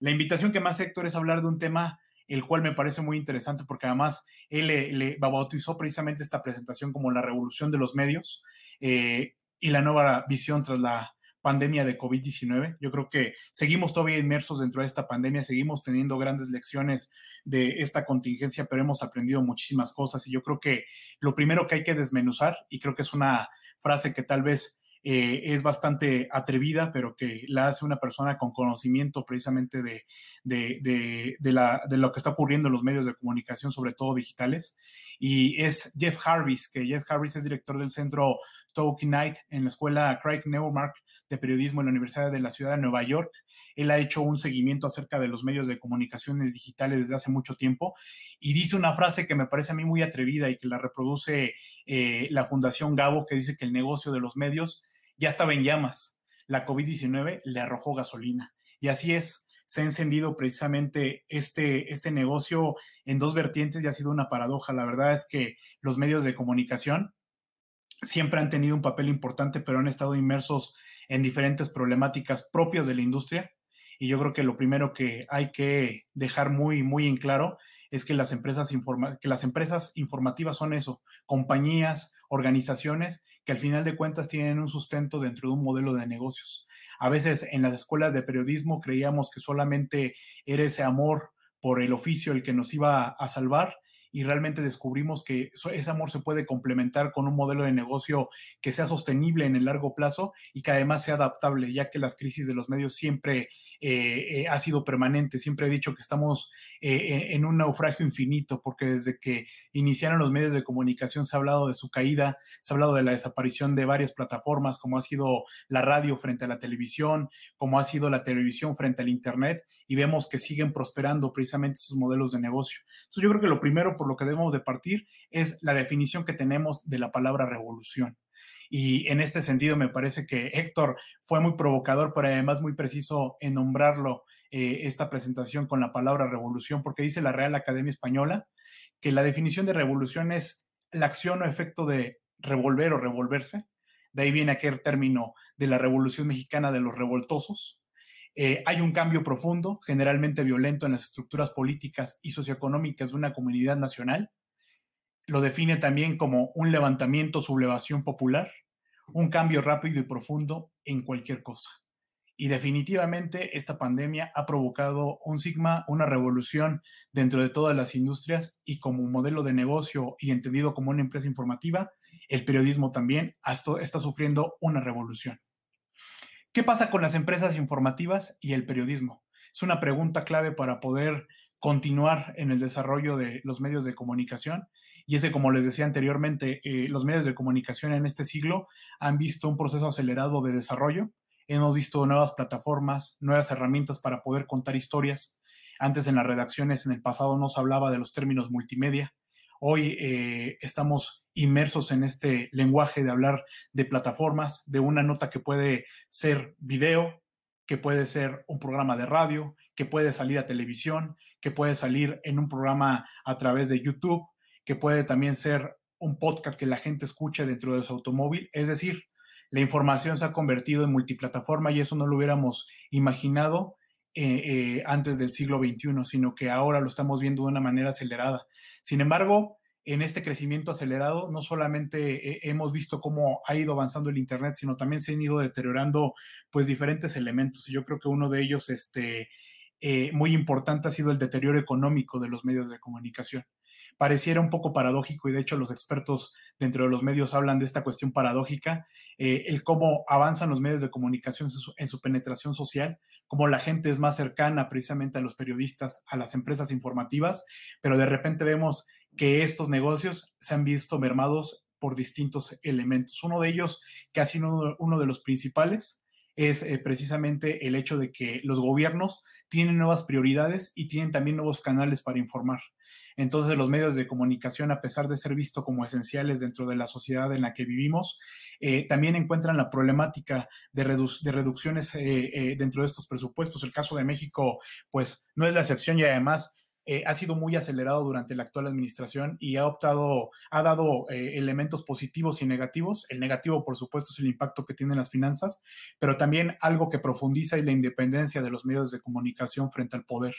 La invitación que más Héctor es hablar de un tema el cual me parece muy interesante porque además él le, bautizó precisamente esta presentación como la revolución de los medios eh, y la nueva visión tras la pandemia de COVID-19. Yo creo que seguimos todavía inmersos dentro de esta pandemia, seguimos teniendo grandes lecciones de esta contingencia, pero hemos aprendido muchísimas cosas y yo creo que lo primero que hay que desmenuzar, y creo que es una frase que tal vez eh, es bastante atrevida, pero que la hace una persona con conocimiento precisamente de, de, la, de, lo que está ocurriendo en los medios de comunicación, sobre todo digitales. Y es Jeff Harris, que Jeff Harris es director del centro Night en la escuela Craig Newmark de periodismo en la Universidad de la Ciudad de Nueva York. Él ha hecho un seguimiento acerca de los medios de comunicaciones digitales desde hace mucho tiempo y dice una frase que me parece a mí muy atrevida y que la reproduce eh, la Fundación Gabo, que dice que el negocio de los medios ya estaba en llamas. La COVID-19 le arrojó gasolina. Y así es, se ha encendido precisamente este, este negocio en dos vertientes y ha sido una paradoja. La verdad es que los medios de comunicación siempre han tenido un papel importante, pero han estado inmersos en diferentes problemáticas propias de la industria. Y yo creo que lo primero que hay que dejar muy, muy en claro es que las empresas, que las empresas informativas son eso, compañías, organizaciones que al final de cuentas tienen un sustento dentro de un modelo de negocios. A veces en las escuelas de periodismo creíamos que solamente era ese amor por el oficio el que nos iba a salvar y realmente descubrimos que ese amor se puede complementar con un modelo de negocio que sea sostenible en el largo plazo y que además sea adaptable, ya que las crisis de los medios siempre eh, eh, ha sido permanente. Siempre he dicho que estamos eh, en un naufragio infinito, porque desde que iniciaron los medios de comunicación se ha hablado de su caída, se ha hablado de la desaparición de varias plataformas, como ha sido la radio frente a la televisión, como ha sido la televisión frente al Internet, y vemos que siguen prosperando precisamente esos modelos de negocio. Entonces yo creo que lo primero por lo que debemos de partir es la definición que tenemos de la palabra revolución. Y en este sentido me parece que Héctor fue muy provocador, pero además muy preciso en nombrarlo eh, esta presentación con la palabra revolución, porque dice la Real Academia Española que la definición de revolución es la acción o efecto de revolver o revolverse. De ahí viene aquel término de la Revolución Mexicana de los revoltosos, eh, hay un cambio profundo, generalmente violento en las estructuras políticas y socioeconómicas de una comunidad nacional. Lo define también como un levantamiento, sublevación popular, un cambio rápido y profundo en cualquier cosa. Y definitivamente esta pandemia ha provocado un sigma, una revolución dentro de todas las industrias y como modelo de negocio y entendido como una empresa informativa, el periodismo también está sufriendo una revolución. ¿Qué pasa con las empresas informativas y el periodismo? Es una pregunta clave para poder continuar en el desarrollo de los medios de comunicación. Y ese, como les decía anteriormente, eh, los medios de comunicación en este siglo han visto un proceso acelerado de desarrollo. Hemos visto nuevas plataformas, nuevas herramientas para poder contar historias. Antes en las redacciones, en el pasado, no se hablaba de los términos multimedia. Hoy eh, estamos inmersos en este lenguaje de hablar de plataformas, de una nota que puede ser video, que puede ser un programa de radio, que puede salir a televisión, que puede salir en un programa a través de YouTube, que puede también ser un podcast que la gente escuche dentro de su automóvil. Es decir, la información se ha convertido en multiplataforma y eso no lo hubiéramos imaginado eh, eh, antes del siglo XXI, sino que ahora lo estamos viendo de una manera acelerada. Sin embargo, en este crecimiento acelerado, no solamente eh, hemos visto cómo ha ido avanzando el Internet, sino también se han ido deteriorando pues diferentes elementos. Yo creo que uno de ellos, este, muy importante, ha sido el deterioro económico de los medios de comunicación pareciera un poco paradójico y de hecho los expertos dentro de los medios hablan de esta cuestión paradójica, eh, el cómo avanzan los medios de comunicación en su, penetración social, cómo la gente es más cercana precisamente a los periodistas, a las empresas informativas, pero de repente vemos que estos negocios se han visto mermados por distintos elementos. Uno de ellos, que ha sido uno de los principales, es eh, precisamente el hecho de que los gobiernos tienen nuevas prioridades y tienen también nuevos canales para informar. Entonces los medios de comunicación, a pesar de ser vistos como esenciales dentro de la sociedad en la que vivimos, eh, también encuentran la problemática de, reducciones eh, dentro de estos presupuestos. El caso de México, pues, no es la excepción y además eh, ha sido muy acelerado durante la actual administración y ha optado, ha dado eh, elementos positivos y negativos. El negativo, por supuesto, es el impacto que tienen las finanzas, pero también algo que profundiza es la independencia de los medios de comunicación frente al poder.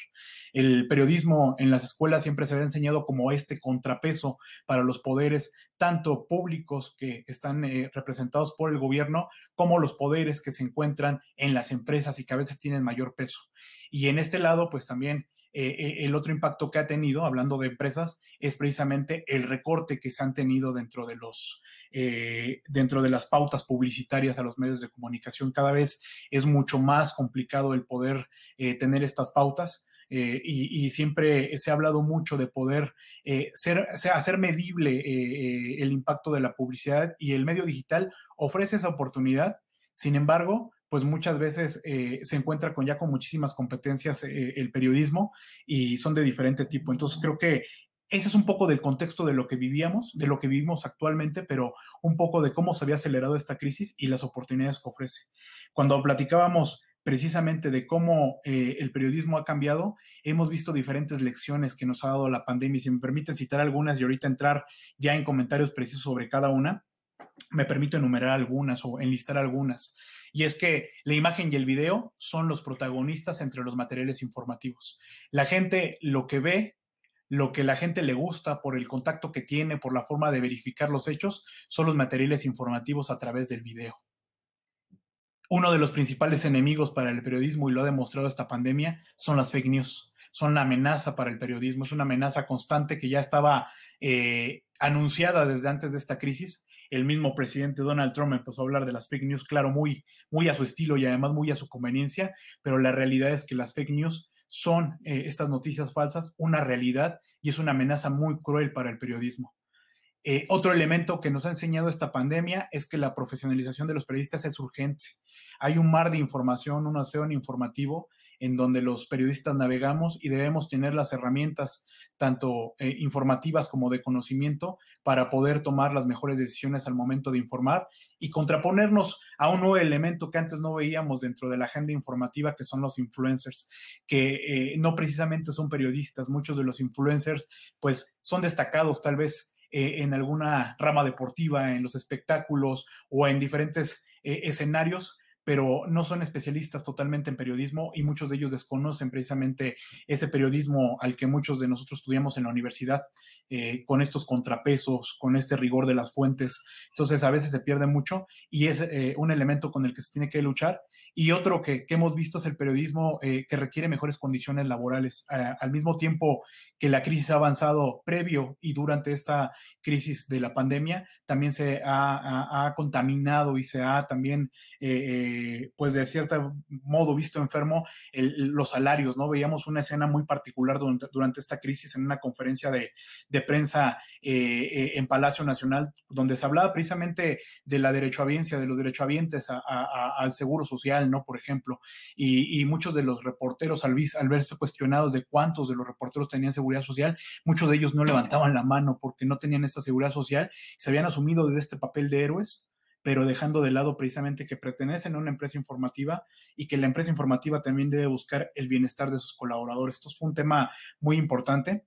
El periodismo en las escuelas siempre se ha enseñado como este contrapeso para los poderes, tanto públicos que están eh, representados por el gobierno, como los poderes que se encuentran en las empresas y que a veces tienen mayor peso. Y en este lado, pues también eh, eh, el otro impacto que ha tenido, hablando de empresas, es precisamente el recorte que se han tenido dentro de los eh, dentro de las pautas publicitarias a los medios de comunicación. Cada vez es mucho más complicado el poder tener estas pautas. y, siempre se ha hablado mucho de poder ser, hacer medible el impacto de la publicidad y el medio digital ofrece esa oportunidad. Sin embargo, pues muchas veces eh, se encuentra con ya con muchísimas competencias eh, el periodismo y son de diferente tipo. Entonces creo que ese es un poco del contexto de lo que vivíamos, de lo que vivimos actualmente, pero un poco de cómo se había acelerado esta crisis y las oportunidades que ofrece. Cuando platicábamos precisamente de cómo eh, el periodismo ha cambiado, hemos visto diferentes lecciones que nos ha dado la pandemia. Si me permiten citar algunas y ahorita entrar ya en comentarios precisos sobre cada una, me permito enumerar algunas o enlistar algunas. Y es que la imagen y el video son los protagonistas entre los materiales informativos. La gente lo que ve, lo que la gente le gusta por el contacto que tiene, por la forma de verificar los hechos, son los materiales informativos a través del video. Uno de los principales enemigos para el periodismo, y lo ha demostrado esta pandemia, son las fake news. Son la amenaza para el periodismo, es una amenaza constante que ya estaba eh, anunciada desde antes de esta crisis el mismo presidente Donald Trump empezó a hablar de las fake news, claro, muy, muy a su estilo y además muy a su conveniencia, pero la realidad es que las fake news son eh, estas noticias falsas una realidad y es una amenaza muy cruel para el periodismo. Eh, otro elemento que nos ha enseñado esta pandemia es que la profesionalización de los periodistas es urgente. Hay un mar de información, un océano informativo en donde los periodistas navegamos y debemos tener las herramientas, tanto eh, informativas como de conocimiento, para poder tomar las mejores decisiones al momento de informar y contraponernos a un nuevo elemento que antes no veíamos dentro de la agenda informativa, que son los influencers, que eh, no precisamente son periodistas, muchos de los influencers pues son destacados tal vez eh, en alguna rama deportiva, en los espectáculos o en diferentes escenarios, pero no son especialistas totalmente en periodismo y muchos de ellos desconocen precisamente ese periodismo al que muchos de nosotros estudiamos en la universidad, eh, con estos contrapesos, con este rigor de las fuentes. Entonces a veces se pierde mucho y es eh, un elemento con el que se tiene que luchar. Y otro que, hemos visto es el periodismo eh, que requiere mejores condiciones laborales. al mismo tiempo que la crisis ha avanzado previo y durante esta crisis de la pandemia, también se ha, contaminado y se ha también... Eh, pues de cierto modo visto enfermo los salarios, ¿no? Veíamos una escena muy particular durante, esta crisis en una conferencia de, prensa eh, eh, en Palacio Nacional, donde se hablaba precisamente de la derechohabiencia, de los derechohabientes al seguro social, ¿no? Por ejemplo, y, muchos de los reporteros, al, al verse cuestionados de cuántos de los reporteros tenían seguridad social, muchos de ellos no levantaban la mano porque no tenían esta seguridad social, se habían asumido desde este papel de héroes pero dejando de lado precisamente que pertenecen a una empresa informativa y que la empresa informativa también debe buscar el bienestar de sus colaboradores. Esto fue un tema muy importante.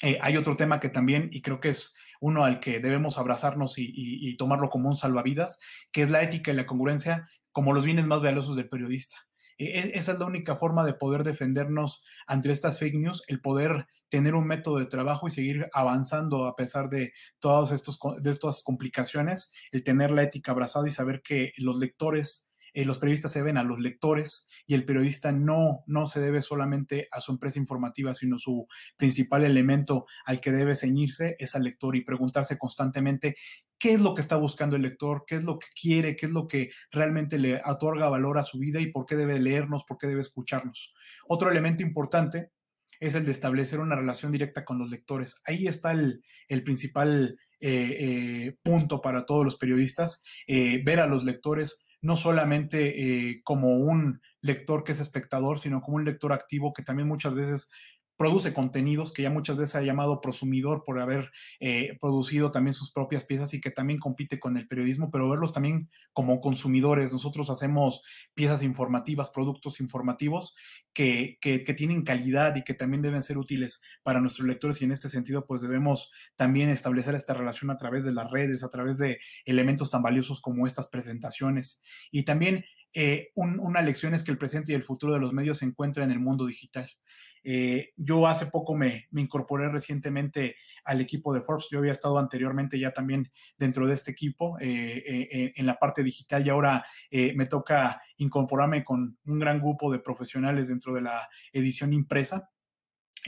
Eh, hay otro tema que también, y creo que es uno al que debemos abrazarnos y, tomarlo como un salvavidas, que es la ética y la congruencia como los bienes más valiosos del periodista. E, e, esa es la única forma de poder defendernos ante estas fake news, el poder tener un método de trabajo y seguir avanzando a pesar de todas estas complicaciones, el tener la ética abrazada y saber que los lectores eh, los periodistas se ven a los lectores y el periodista no, no se debe solamente a su empresa informativa, sino su principal elemento al que debe ceñirse es al lector y preguntarse constantemente qué es lo que está buscando el lector, qué es lo que quiere, qué es lo que realmente le otorga valor a su vida y por qué debe leernos, por qué debe escucharnos. Otro elemento importante es el de establecer una relación directa con los lectores. Ahí está el, principal eh, eh, punto para todos los periodistas, ver a los lectores no solamente eh, como un lector que es espectador, sino como un lector activo que también muchas veces produce contenidos, que ya muchas veces ha llamado prosumidor por haber eh, producido también sus propias piezas y que también compite con el periodismo, pero verlos también como consumidores. Nosotros hacemos piezas informativas, productos informativos que, que, tienen calidad y que también deben ser útiles para nuestros lectores y en este sentido pues debemos también establecer esta relación a través de las redes, a través de elementos tan valiosos como estas presentaciones. Y también eh, una lección es que el presente y el futuro de los medios se encuentran en el mundo digital. Eh, yo hace poco me, incorporé recientemente al equipo de Forbes. Yo había estado anteriormente ya también dentro de este equipo eh, en la parte digital y ahora me toca incorporarme con un gran grupo de profesionales dentro de la edición impresa.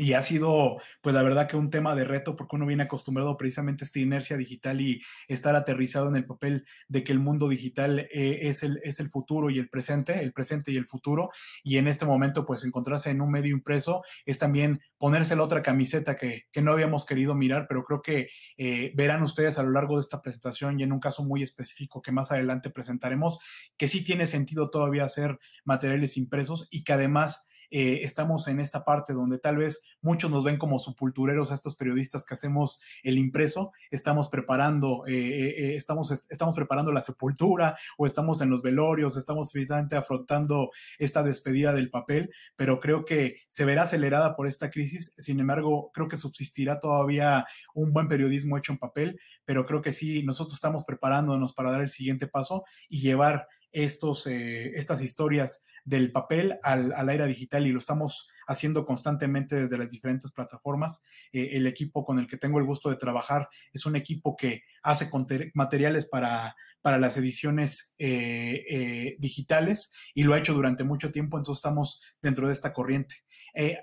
Y ha sido, pues la verdad que un tema de reto porque uno viene acostumbrado precisamente a esta inercia digital y estar aterrizado en el papel de que el mundo digital eh, es, el, es el futuro y el presente, el presente y el futuro. Y en este momento, pues encontrarse en un medio impreso es también ponerse la otra camiseta que, que no habíamos querido mirar, pero creo que eh, verán ustedes a lo largo de esta presentación y en un caso muy específico que más adelante presentaremos, que sí tiene sentido todavía hacer materiales impresos y que además eh, estamos en esta parte donde tal vez muchos nos ven como sepultureros a estos periodistas que hacemos el impreso, estamos preparando, eh, eh, estamos, estamos preparando la sepultura o estamos en los velorios, estamos precisamente afrontando esta despedida del papel, pero creo que se verá acelerada por esta crisis, sin embargo, creo que subsistirá todavía un buen periodismo hecho en papel, pero creo que sí, nosotros estamos preparándonos para dar el siguiente paso y llevar estos, estas historias del papel al, a la era digital y lo estamos haciendo constantemente desde las diferentes plataformas. Eh, el equipo con el que tengo el gusto de trabajar es un equipo que hace materiales para, para las ediciones eh, eh, digitales y lo ha hecho durante mucho tiempo, entonces estamos dentro de esta corriente.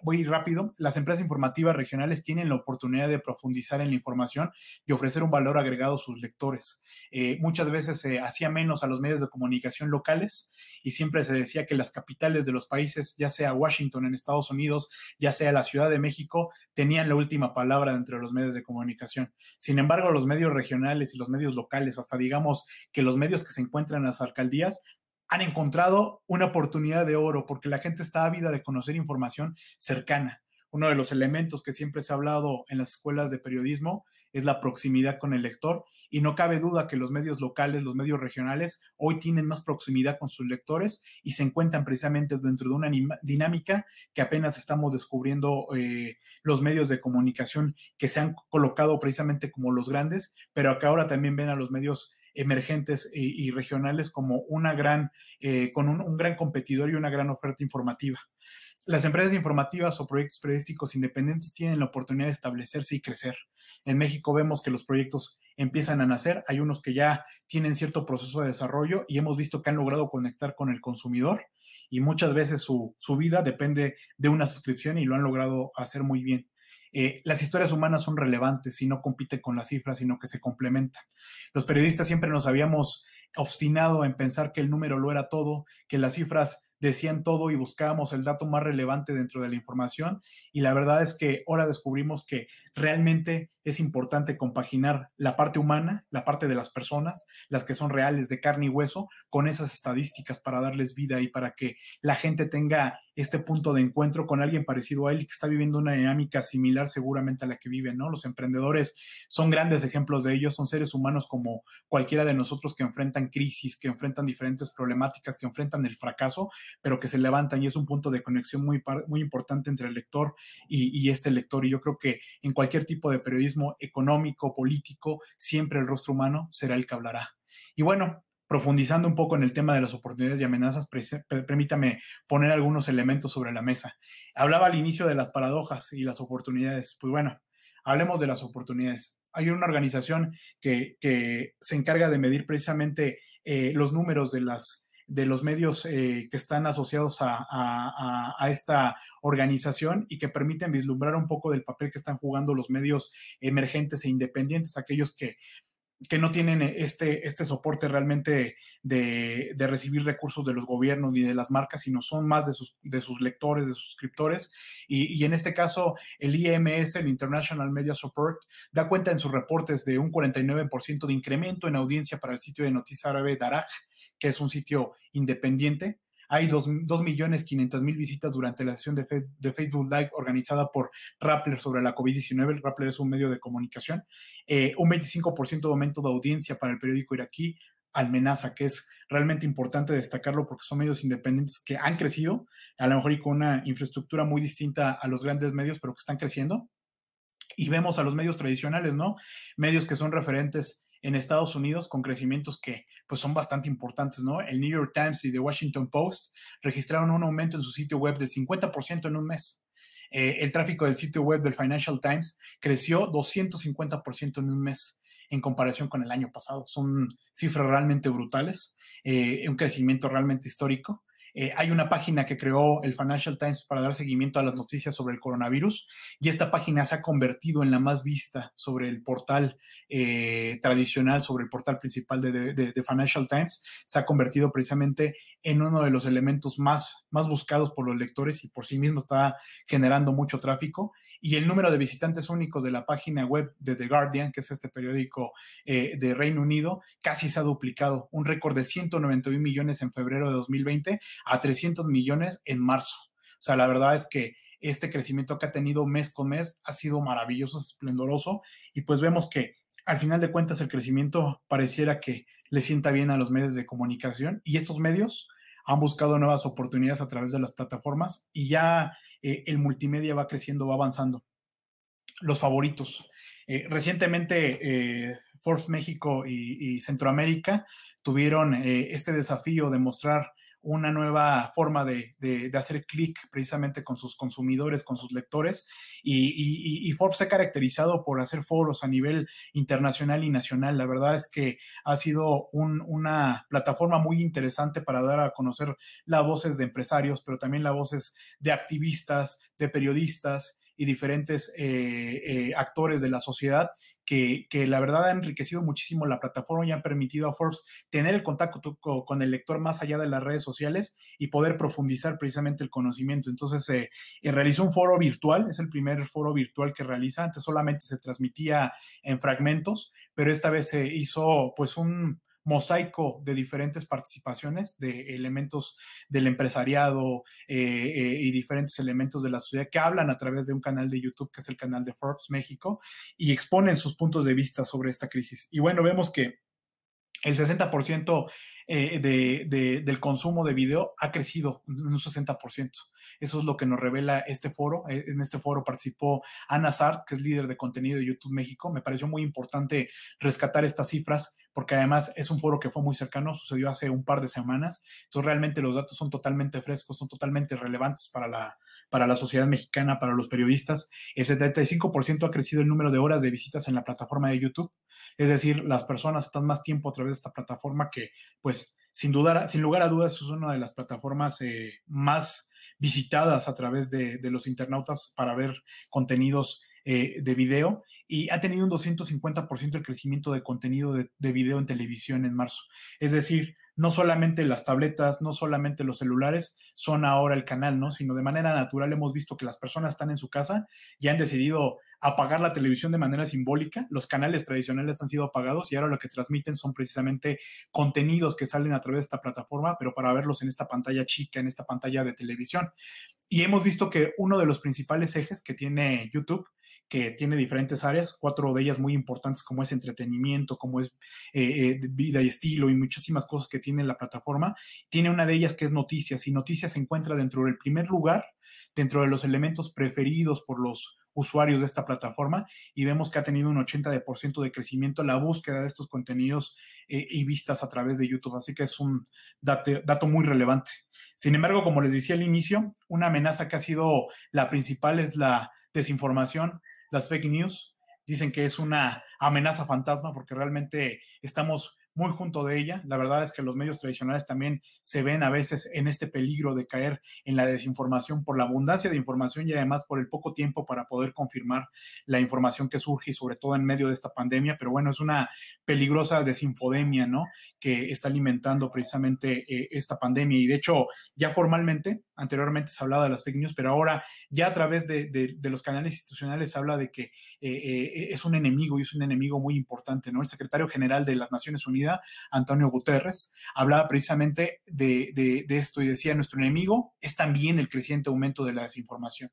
voy rápido. Las empresas informativas regionales tienen la oportunidad de profundizar en la información y ofrecer un valor agregado a sus lectores. muchas veces se hacía menos a los medios de comunicación locales y siempre se decía que las capitales de los países, ya sea Washington en Estados Unidos, ya sea la Ciudad de México, tenían la última palabra entre los medios de comunicación. Sin embargo, los medios regionales y los medios locales, hasta digamos que los medios que se encuentran en las alcaldías, han encontrado una oportunidad de oro porque la gente está ávida de conocer información cercana. Uno de los elementos que siempre se ha hablado en las escuelas de periodismo es la proximidad con el lector y no cabe duda que los medios locales, los medios regionales, hoy tienen más proximidad con sus lectores y se encuentran precisamente dentro de una dinámica que apenas estamos descubriendo eh, los medios de comunicación que se han colocado precisamente como los grandes, pero que ahora también ven a los medios emergentes y, regionales como una gran, eh, con un, un gran competidor y una gran oferta informativa las empresas informativas o proyectos periodísticos independientes tienen la oportunidad de establecerse y crecer. En México vemos que los proyectos empiezan a nacer, hay unos que ya tienen cierto proceso de desarrollo y hemos visto que han logrado conectar con el consumidor y muchas veces su, vida depende de una suscripción y lo han logrado hacer muy bien. Eh, las historias humanas son relevantes y no compiten con las cifras, sino que se complementan. Los periodistas siempre nos habíamos obstinado en pensar que el número lo era todo, que las cifras decían todo y buscábamos el dato más relevante dentro de la información y la verdad es que ahora descubrimos que realmente es importante compaginar la parte humana, la parte de las personas, las que son reales de carne y hueso, con esas estadísticas para darles vida y para que la gente tenga este punto de encuentro con alguien parecido a él y que está viviendo una dinámica similar seguramente a la que viven, ¿no? Los emprendedores son grandes ejemplos de ellos, son seres humanos como cualquiera de nosotros que enfrentan crisis, que enfrentan diferentes problemáticas, que enfrentan el fracaso, pero que se levantan y es un punto de conexión muy, muy importante entre el lector y, y este lector. Y yo creo que en cualquier tipo de periodismo, económico, político, siempre el rostro humano será el que hablará. Y bueno, profundizando un poco en el tema de las oportunidades y amenazas, permítame poner algunos elementos sobre la mesa. Hablaba al inicio de las paradojas y las oportunidades. Pues bueno, hablemos de las oportunidades. Hay una organización que, se encarga de medir precisamente eh, los números de las de los medios eh, que están asociados a, esta organización y que permiten vislumbrar un poco del papel que están jugando los medios emergentes e independientes, aquellos que que no tienen este, este soporte realmente de, recibir recursos de los gobiernos ni de las marcas, sino son más de sus, de sus lectores, de suscriptores. Y, en este caso, el IMS, el International Media Support, da cuenta en sus reportes de un 49% de incremento en audiencia para el sitio de noticias árabe Daraj, que es un sitio independiente hay 2.500.000 visitas durante la sesión de, de, Facebook Live organizada por Rappler sobre la COVID-19. Rappler es un medio de comunicación. Eh, un 25% de aumento de audiencia para el periódico iraquí. Almenaza, que es realmente importante destacarlo porque son medios independientes que han crecido, a lo mejor y con una infraestructura muy distinta a los grandes medios, pero que están creciendo. Y vemos a los medios tradicionales, ¿no? Medios que son referentes en Estados Unidos con crecimientos que pues son bastante importantes, ¿no? El New York Times y The Washington Post registraron un aumento en su sitio web del 50% en un mes. Eh, el tráfico del sitio web del Financial Times creció 250% en un mes en comparación con el año pasado. Son cifras realmente brutales, eh, un crecimiento realmente histórico. Eh, hay una página que creó el Financial Times para dar seguimiento a las noticias sobre el coronavirus y esta página se ha convertido en la más vista sobre el portal eh, tradicional, sobre el portal principal de, Financial Times. Se ha convertido precisamente en uno de los elementos más, más buscados por los lectores y por sí mismo está generando mucho tráfico. Y el número de visitantes únicos de la página web de The Guardian, que es este periódico eh, de Reino Unido, casi se ha duplicado, un récord de 191 millones en febrero de 2020 a 300 millones en marzo. O sea, la verdad es que este crecimiento que ha tenido mes con mes ha sido maravilloso, esplendoroso, y pues vemos que al final de cuentas el crecimiento pareciera que le sienta bien a los medios de comunicación y estos medios han buscado nuevas oportunidades a través de las plataformas y ya eh, el multimedia va creciendo, va avanzando. Los favoritos. Eh, recientemente eh, Forbes México y, Centroamérica tuvieron este desafío de mostrar una nueva forma de, hacer clic precisamente con sus consumidores, con sus lectores. Y, Forbes se ha caracterizado por hacer foros a nivel internacional y nacional. La verdad es que ha sido una plataforma muy interesante para dar a conocer las voces de empresarios, pero también las voces de activistas, de periodistas y diferentes eh, eh, actores de la sociedad que, que, la verdad han enriquecido muchísimo la plataforma y han permitido a Forbes tener el contacto con el lector más allá de las redes sociales y poder profundizar precisamente el conocimiento. Entonces, eh, realizó un foro virtual, es el primer foro virtual que realiza, antes solamente se transmitía en fragmentos, pero esta vez se hizo pues un, mosaico de diferentes participaciones de elementos del empresariado eh, eh, y diferentes elementos de la sociedad que hablan a través de un canal de YouTube que es el canal de Forbes México y exponen sus puntos de vista sobre esta crisis. Y bueno, vemos que el 60% eh, de, del consumo de video ha crecido en un 60%. Eso es lo que nos revela este foro. Eh, en este foro participó Ana Sart, que es líder de contenido de YouTube México. Me pareció muy importante rescatar estas cifras porque además es un foro que fue muy cercano, sucedió hace un par de semanas. Entonces realmente los datos son totalmente frescos, son totalmente relevantes para la, para la sociedad mexicana, para los periodistas. El 75% ha crecido el número de horas de visitas en la plataforma de YouTube. Es decir, las personas están más tiempo a través de esta plataforma que pues sin, dudar, sin lugar a dudas es una de las plataformas eh, más visitadas a través de, los internautas para ver contenidos eh, de video y ha tenido un 250% el crecimiento de contenido de, de, video en televisión en marzo. Es decir, no solamente las tabletas, no solamente los celulares son ahora el canal, ¿no? Sino de manera natural hemos visto que las personas están en su casa y han decidido apagar la televisión de manera simbólica. Los canales tradicionales han sido apagados y ahora lo que transmiten son precisamente contenidos que salen a través de esta plataforma, pero para verlos en esta pantalla chica, en esta pantalla de televisión. Y hemos visto que uno de los principales ejes que tiene YouTube, que tiene diferentes áreas, cuatro de ellas muy importantes como es entretenimiento, como es eh, eh, vida y estilo y muchísimas cosas que tiene la plataforma, tiene una de ellas que es noticias y noticias se encuentra dentro del primer lugar, dentro de los elementos preferidos por los usuarios de esta plataforma y vemos que ha tenido un 80% de crecimiento la búsqueda de estos contenidos eh, y vistas a través de YouTube. Así que es un dato muy relevante. Sin embargo, como les decía al inicio, una amenaza que ha sido la principal es la desinformación, las fake news. Dicen que es una amenaza fantasma porque realmente estamos muy junto de ella. La verdad es que los medios tradicionales también se ven a veces en este peligro de caer en la desinformación por la abundancia de información y además por el poco tiempo para poder confirmar la información que surge y sobre todo en medio de esta pandemia. Pero bueno, es una peligrosa desinfodemia, ¿no? Que está alimentando precisamente eh, esta pandemia. Y de hecho, ya formalmente, anteriormente se hablaba de las fake news, pero ahora ya a través de, los canales institucionales se habla de que eh, eh, es un enemigo y es un enemigo muy importante, ¿no? El secretario general de las Naciones Unidas Antonio Guterres, hablaba precisamente de, esto y decía, nuestro enemigo es también el creciente aumento de la desinformación.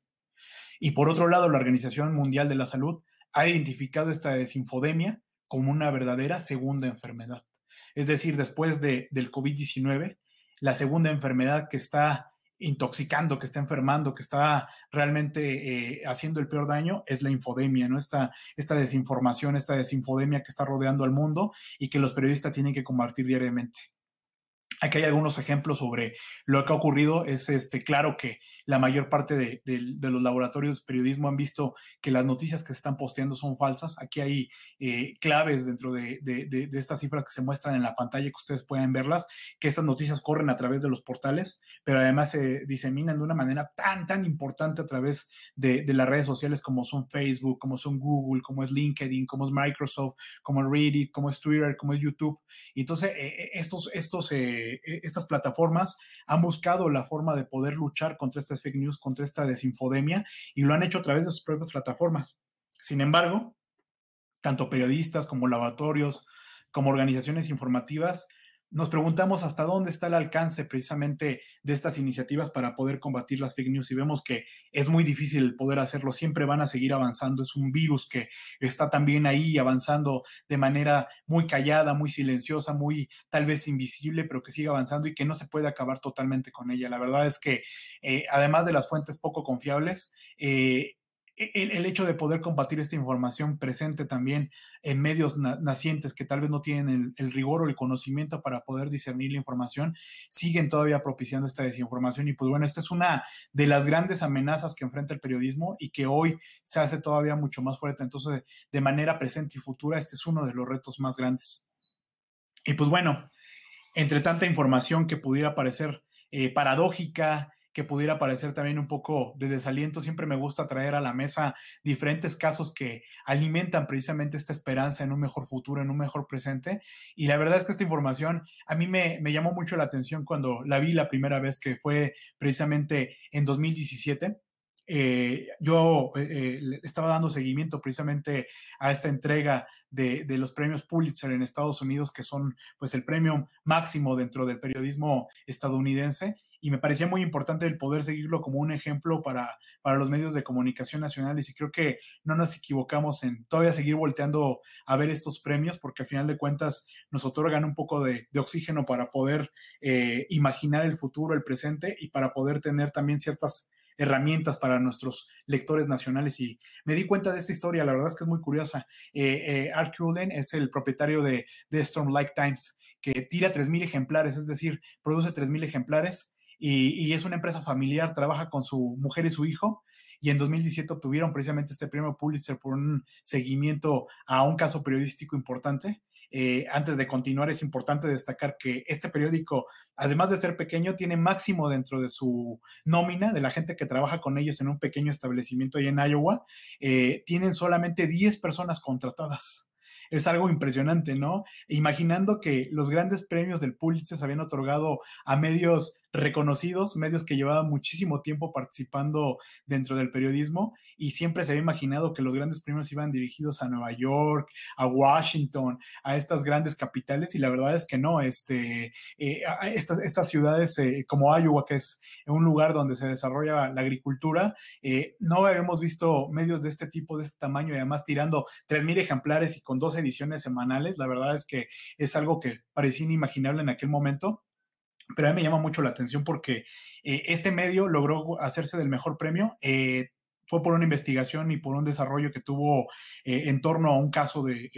Y por otro lado, la Organización Mundial de la Salud ha identificado esta desinfodemia como una verdadera segunda enfermedad. Es decir, después de, del COVID-19, la segunda enfermedad que está intoxicando, que está enfermando, que está realmente eh, haciendo el peor daño, es la infodemia, ¿no? Esta, esta desinformación, esta desinfodemia que está rodeando al mundo y que los periodistas tienen que combatir diariamente. Aquí hay algunos ejemplos sobre lo que ha ocurrido. Es este, claro que la mayor parte de, los laboratorios de periodismo han visto que las noticias que se están posteando son falsas. Aquí hay eh, claves dentro de, estas cifras que se muestran en la pantalla que ustedes pueden verlas, que estas noticias corren a través de los portales, pero además se diseminan de una manera tan, tan importante a través de, las redes sociales como son Facebook, como son Google, como es LinkedIn, como es Microsoft, como es Reddit, como es Twitter, como es YouTube. Entonces, eh, eh, estos, estos e, estas plataformas han buscado la forma de poder luchar contra estas fake news, contra esta desinfodemia, y lo han hecho a través de sus propias plataformas. Sin embargo, tanto periodistas como laboratorios, como organizaciones informativas, nos preguntamos hasta dónde está el alcance precisamente de estas iniciativas para poder combatir las fake news y vemos que es muy difícil poder hacerlo, siempre van a seguir avanzando, es un virus que está también ahí avanzando de manera muy callada, muy silenciosa, muy tal vez invisible, pero que sigue avanzando y que no se puede acabar totalmente con ella. La verdad es que eh, además de las fuentes poco confiables, eh, el, hecho de poder compartir esta información presente también en medios nacientes que tal vez no tienen el, rigor o el conocimiento para poder discernir la información, siguen todavía propiciando esta desinformación. Y pues bueno, esta es una de las grandes amenazas que enfrenta el periodismo y que hoy se hace todavía mucho más fuerte. Entonces, de manera presente y futura, este es uno de los retos más grandes. Y pues bueno, entre tanta información que pudiera parecer eh, paradójica, que pudiera parecer también un poco de desaliento. Siempre me gusta traer a la mesa diferentes casos que alimentan precisamente esta esperanza en un mejor futuro, en un mejor presente. Y la verdad es que esta información a mí me, llamó mucho la atención cuando la vi la primera vez, que fue precisamente en 2017. Eh, yo eh, eh, estaba dando seguimiento precisamente a esta entrega de, los premios Pulitzer en Estados Unidos, que son pues el premio máximo dentro del periodismo estadounidense y me parecía muy importante el poder seguirlo como un ejemplo para, para los medios de comunicación nacionales y creo que no nos equivocamos en todavía seguir volteando a ver estos premios porque al final de cuentas nos otorgan un poco de, oxígeno para poder imaginar el futuro, el presente y para poder tener también ciertas herramientas para nuestros lectores nacionales y me di cuenta de esta historia, la verdad es que es muy curiosa. Eh, eh Art Cullen es el propietario de, de Storm Like Times, que tira 3.000 ejemplares, es decir, produce 3.000 ejemplares y, es una empresa familiar, trabaja con su mujer y su hijo, y en 2017 obtuvieron precisamente este premio Pulitzer por un seguimiento a un caso periodístico importante. Eh, antes de continuar, es importante destacar que este periódico, además de ser pequeño, tiene máximo dentro de su nómina de la gente que trabaja con ellos en un pequeño establecimiento ahí en Iowa, eh, tienen solamente 10 personas contratadas es algo impresionante, ¿no? Imaginando que los grandes premios del Pulitzer se habían otorgado a medios reconocidos, medios que llevaban muchísimo tiempo participando dentro del periodismo y siempre se había imaginado que los grandes premios iban dirigidos a Nueva York, a Washington, a estas grandes capitales y la verdad es que no, este, eh, estas, estas, ciudades eh, como Iowa, que es un lugar donde se desarrolla la agricultura, eh, no habíamos visto medios de este tipo, de este tamaño y además tirando 3.000 ejemplares y con dos ediciones semanales. La verdad es que es algo que parecía inimaginable en aquel momento. Pero a mí me llama mucho la atención porque eh, este medio logró hacerse del mejor premio. Eh, fue por una investigación y por un desarrollo que tuvo eh, en torno a un caso de,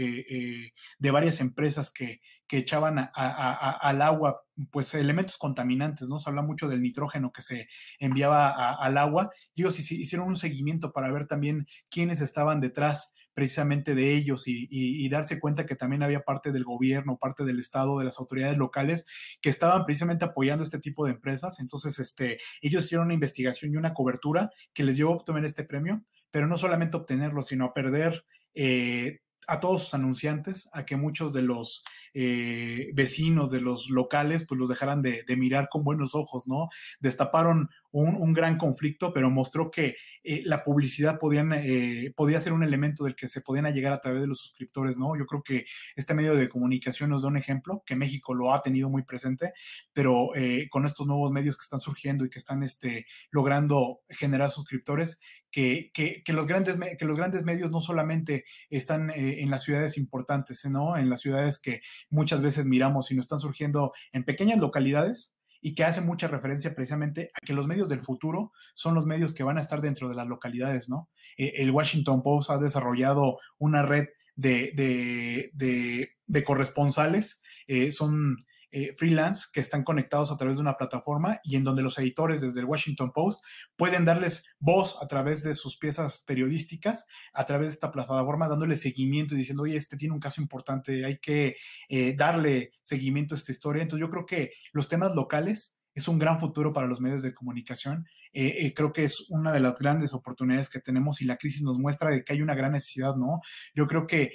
de varias empresas que, que echaban al agua pues elementos contaminantes, ¿no? Se habla mucho del nitrógeno que se enviaba al agua. Ellos hicieron un seguimiento para ver también quiénes estaban detrás precisamente de ellos y, darse cuenta que también había parte del gobierno, parte del Estado, de las autoridades locales que estaban precisamente apoyando este tipo de empresas. Entonces, este, ellos hicieron una investigación y una cobertura que les llevó a obtener este premio, pero no solamente obtenerlo, sino a perder eh, a todos sus anunciantes a que muchos de los eh, vecinos de los locales pues los dejaran de, mirar con buenos ojos, ¿no? Destaparon un, gran conflicto, pero mostró que eh, la publicidad podían, eh, podía ser un elemento del que se podían llegar a través de los suscriptores, ¿no? Yo creo que este medio de comunicación nos da un ejemplo, que México lo ha tenido muy presente, pero con estos nuevos medios que están surgiendo y que están este, logrando generar suscriptores, que, los grandes, que los grandes medios no solamente están eh, en las ciudades importantes, ¿no? En las ciudades que muchas veces miramos, sino están surgiendo en pequeñas localidades y que hacen mucha referencia precisamente a que los medios del futuro son los medios que van a estar dentro de las localidades, ¿no? Eh, el Washington Post ha desarrollado una red de, de, corresponsales, eh, son eh, freelance que están conectados a través de una plataforma y en donde los editores desde el Washington Post pueden darles voz a través de sus piezas periodísticas, a través de esta plataforma, dándole seguimiento y diciendo, oye, este tiene un caso importante, hay que eh, darle seguimiento a esta historia. Entonces yo creo que los temas locales es un gran futuro para los medios de comunicación. Eh, creo que es una de las grandes oportunidades que tenemos y la crisis nos muestra que hay una gran necesidad, ¿no? Yo creo que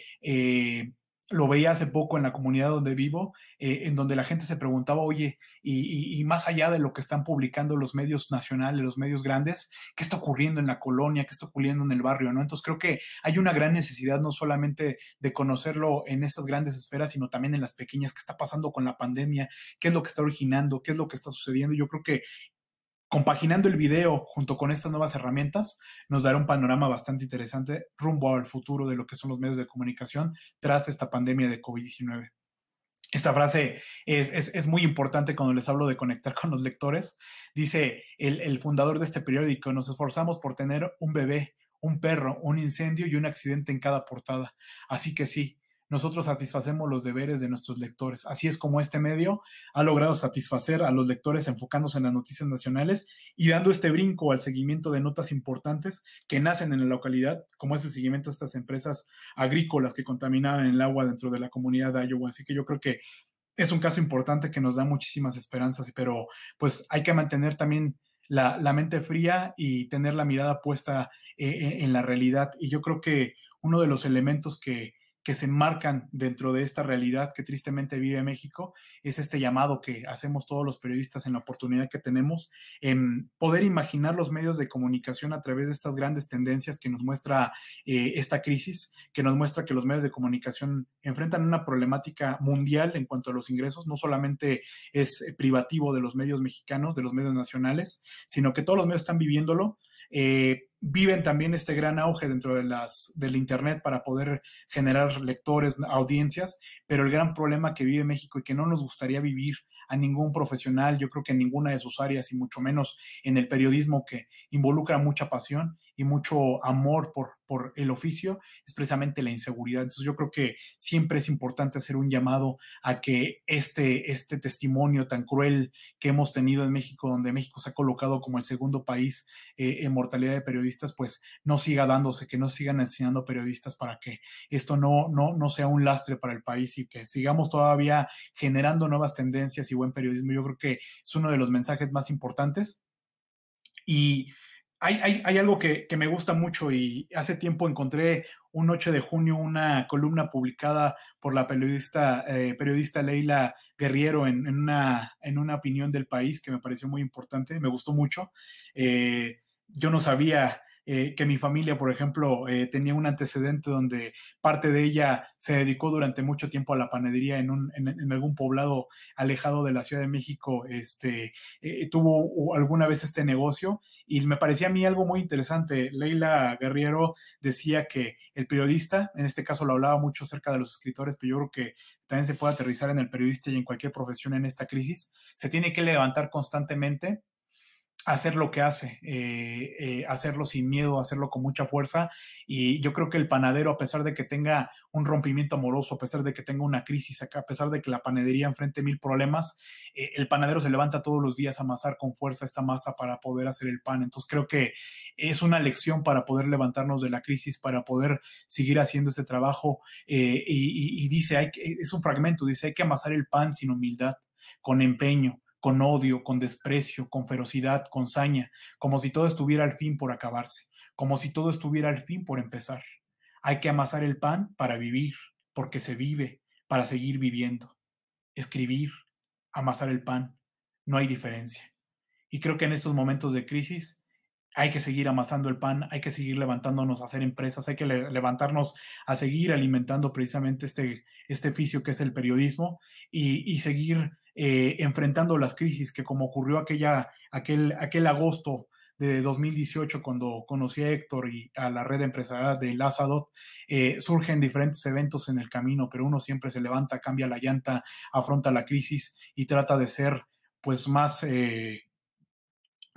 lo veía hace poco en la comunidad donde vivo, eh, en donde la gente se preguntaba, oye, y, más allá de lo que están publicando los medios nacionales, los medios grandes, ¿qué está ocurriendo en la colonia? ¿Qué está ocurriendo en el barrio? ¿no? Entonces creo que hay una gran necesidad no solamente de conocerlo en estas grandes esferas, sino también en las pequeñas, qué está pasando con la pandemia, qué es lo que está originando, qué es lo que está sucediendo. Yo creo que compaginando el video junto con estas nuevas herramientas, nos dará un panorama bastante interesante rumbo al futuro de lo que son los medios de comunicación tras esta pandemia de COVID-19. Esta frase es, muy importante cuando les hablo de conectar con los lectores. Dice el, el fundador de este periódico, nos esforzamos por tener un bebé, un perro, un incendio y un accidente en cada portada. Así que sí, nosotros satisfacemos los deberes de nuestros lectores. Así es como este medio ha logrado satisfacer a los lectores enfocándose en las noticias nacionales y dando este brinco al seguimiento de notas importantes que nacen en la localidad, como es el seguimiento de estas empresas agrícolas que contaminaban el agua dentro de la comunidad de Iowa. Así que yo creo que es un caso importante que nos da muchísimas esperanzas, pero pues hay que mantener también la, mente fría y tener la mirada puesta eh, eh, en la realidad. Y yo creo que uno de los elementos que que se enmarcan dentro de esta realidad que tristemente vive México, es este llamado que hacemos todos los periodistas en la oportunidad que tenemos en poder imaginar los medios de comunicación a través de estas grandes tendencias que nos muestra eh, esta crisis, que nos muestra que los medios de comunicación enfrentan una problemática mundial en cuanto a los ingresos, no solamente es privativo de los medios mexicanos, de los medios nacionales, sino que todos los medios están viviéndolo. Eh, viven también este gran auge dentro de las, del Internet para poder generar lectores, audiencias, pero el gran problema que vive México y que no nos gustaría vivir a ningún profesional, yo creo que en ninguna de sus áreas y mucho menos en el periodismo que involucra mucha pasión y mucho amor por, por el oficio, es precisamente la inseguridad. Entonces yo creo que siempre es importante hacer un llamado a que este, este testimonio tan cruel que hemos tenido en México, donde México se ha colocado como el segundo país eh, en mortalidad de periodistas, pues no siga dándose, que no sigan enseñando periodistas para que esto no, no, no sea un lastre para el país y que sigamos todavía generando nuevas tendencias y buen periodismo. Yo creo que es uno de los mensajes más importantes. Y hay, algo que, me gusta mucho y hace tiempo encontré un 8 de junio una columna publicada por la periodista, eh, periodista Leila Guerriero en, una, en una opinión del país que me pareció muy importante, me gustó mucho. Eh, yo no sabía eh, que mi familia, por ejemplo, eh, tenía un antecedente donde parte de ella se dedicó durante mucho tiempo a la panadería en, algún poblado alejado de la Ciudad de México, este, eh, tuvo alguna vez este negocio y me parecía a mí algo muy interesante. Leila Guerriero decía que el periodista, en este caso lo hablaba mucho acerca de los escritores, pero yo creo que también se puede aterrizar en el periodista y en cualquier profesión en esta crisis, se tiene que levantar constantemente hacer lo que hace, eh, eh, hacerlo sin miedo, hacerlo con mucha fuerza. Y yo creo que el panadero, a pesar de que tenga un rompimiento amoroso, a pesar de que tenga una crisis a pesar de que la panadería enfrente mil problemas, eh, el panadero se levanta todos los días a amasar con fuerza esta masa para poder hacer el pan. Entonces creo que es una lección para poder levantarnos de la crisis, para poder seguir haciendo este trabajo. y, y, dice, hay que, es un fragmento, dice, hay que amasar el pan sin humildad, con empeño con odio, con desprecio, con ferocidad, con saña, como si todo estuviera al fin por acabarse, como si todo estuviera al fin por empezar. Hay que amasar el pan para vivir, porque se vive, para seguir viviendo. Escribir, amasar el pan, no hay diferencia. Y creo que en estos momentos de crisis hay que seguir amasando el pan, hay que seguir levantándonos a hacer empresas, hay que levantarnos a seguir alimentando precisamente este, este oficio que es el periodismo y, seguir eh, enfrentando las crisis que como ocurrió aquella, aquel, aquel agosto de 2018 cuando conocí a Héctor y a la red empresarial de Lazadot, eh, surgen diferentes eventos en el camino, pero uno siempre se levanta, cambia la llanta, afronta la crisis y trata de ser pues más... Eh,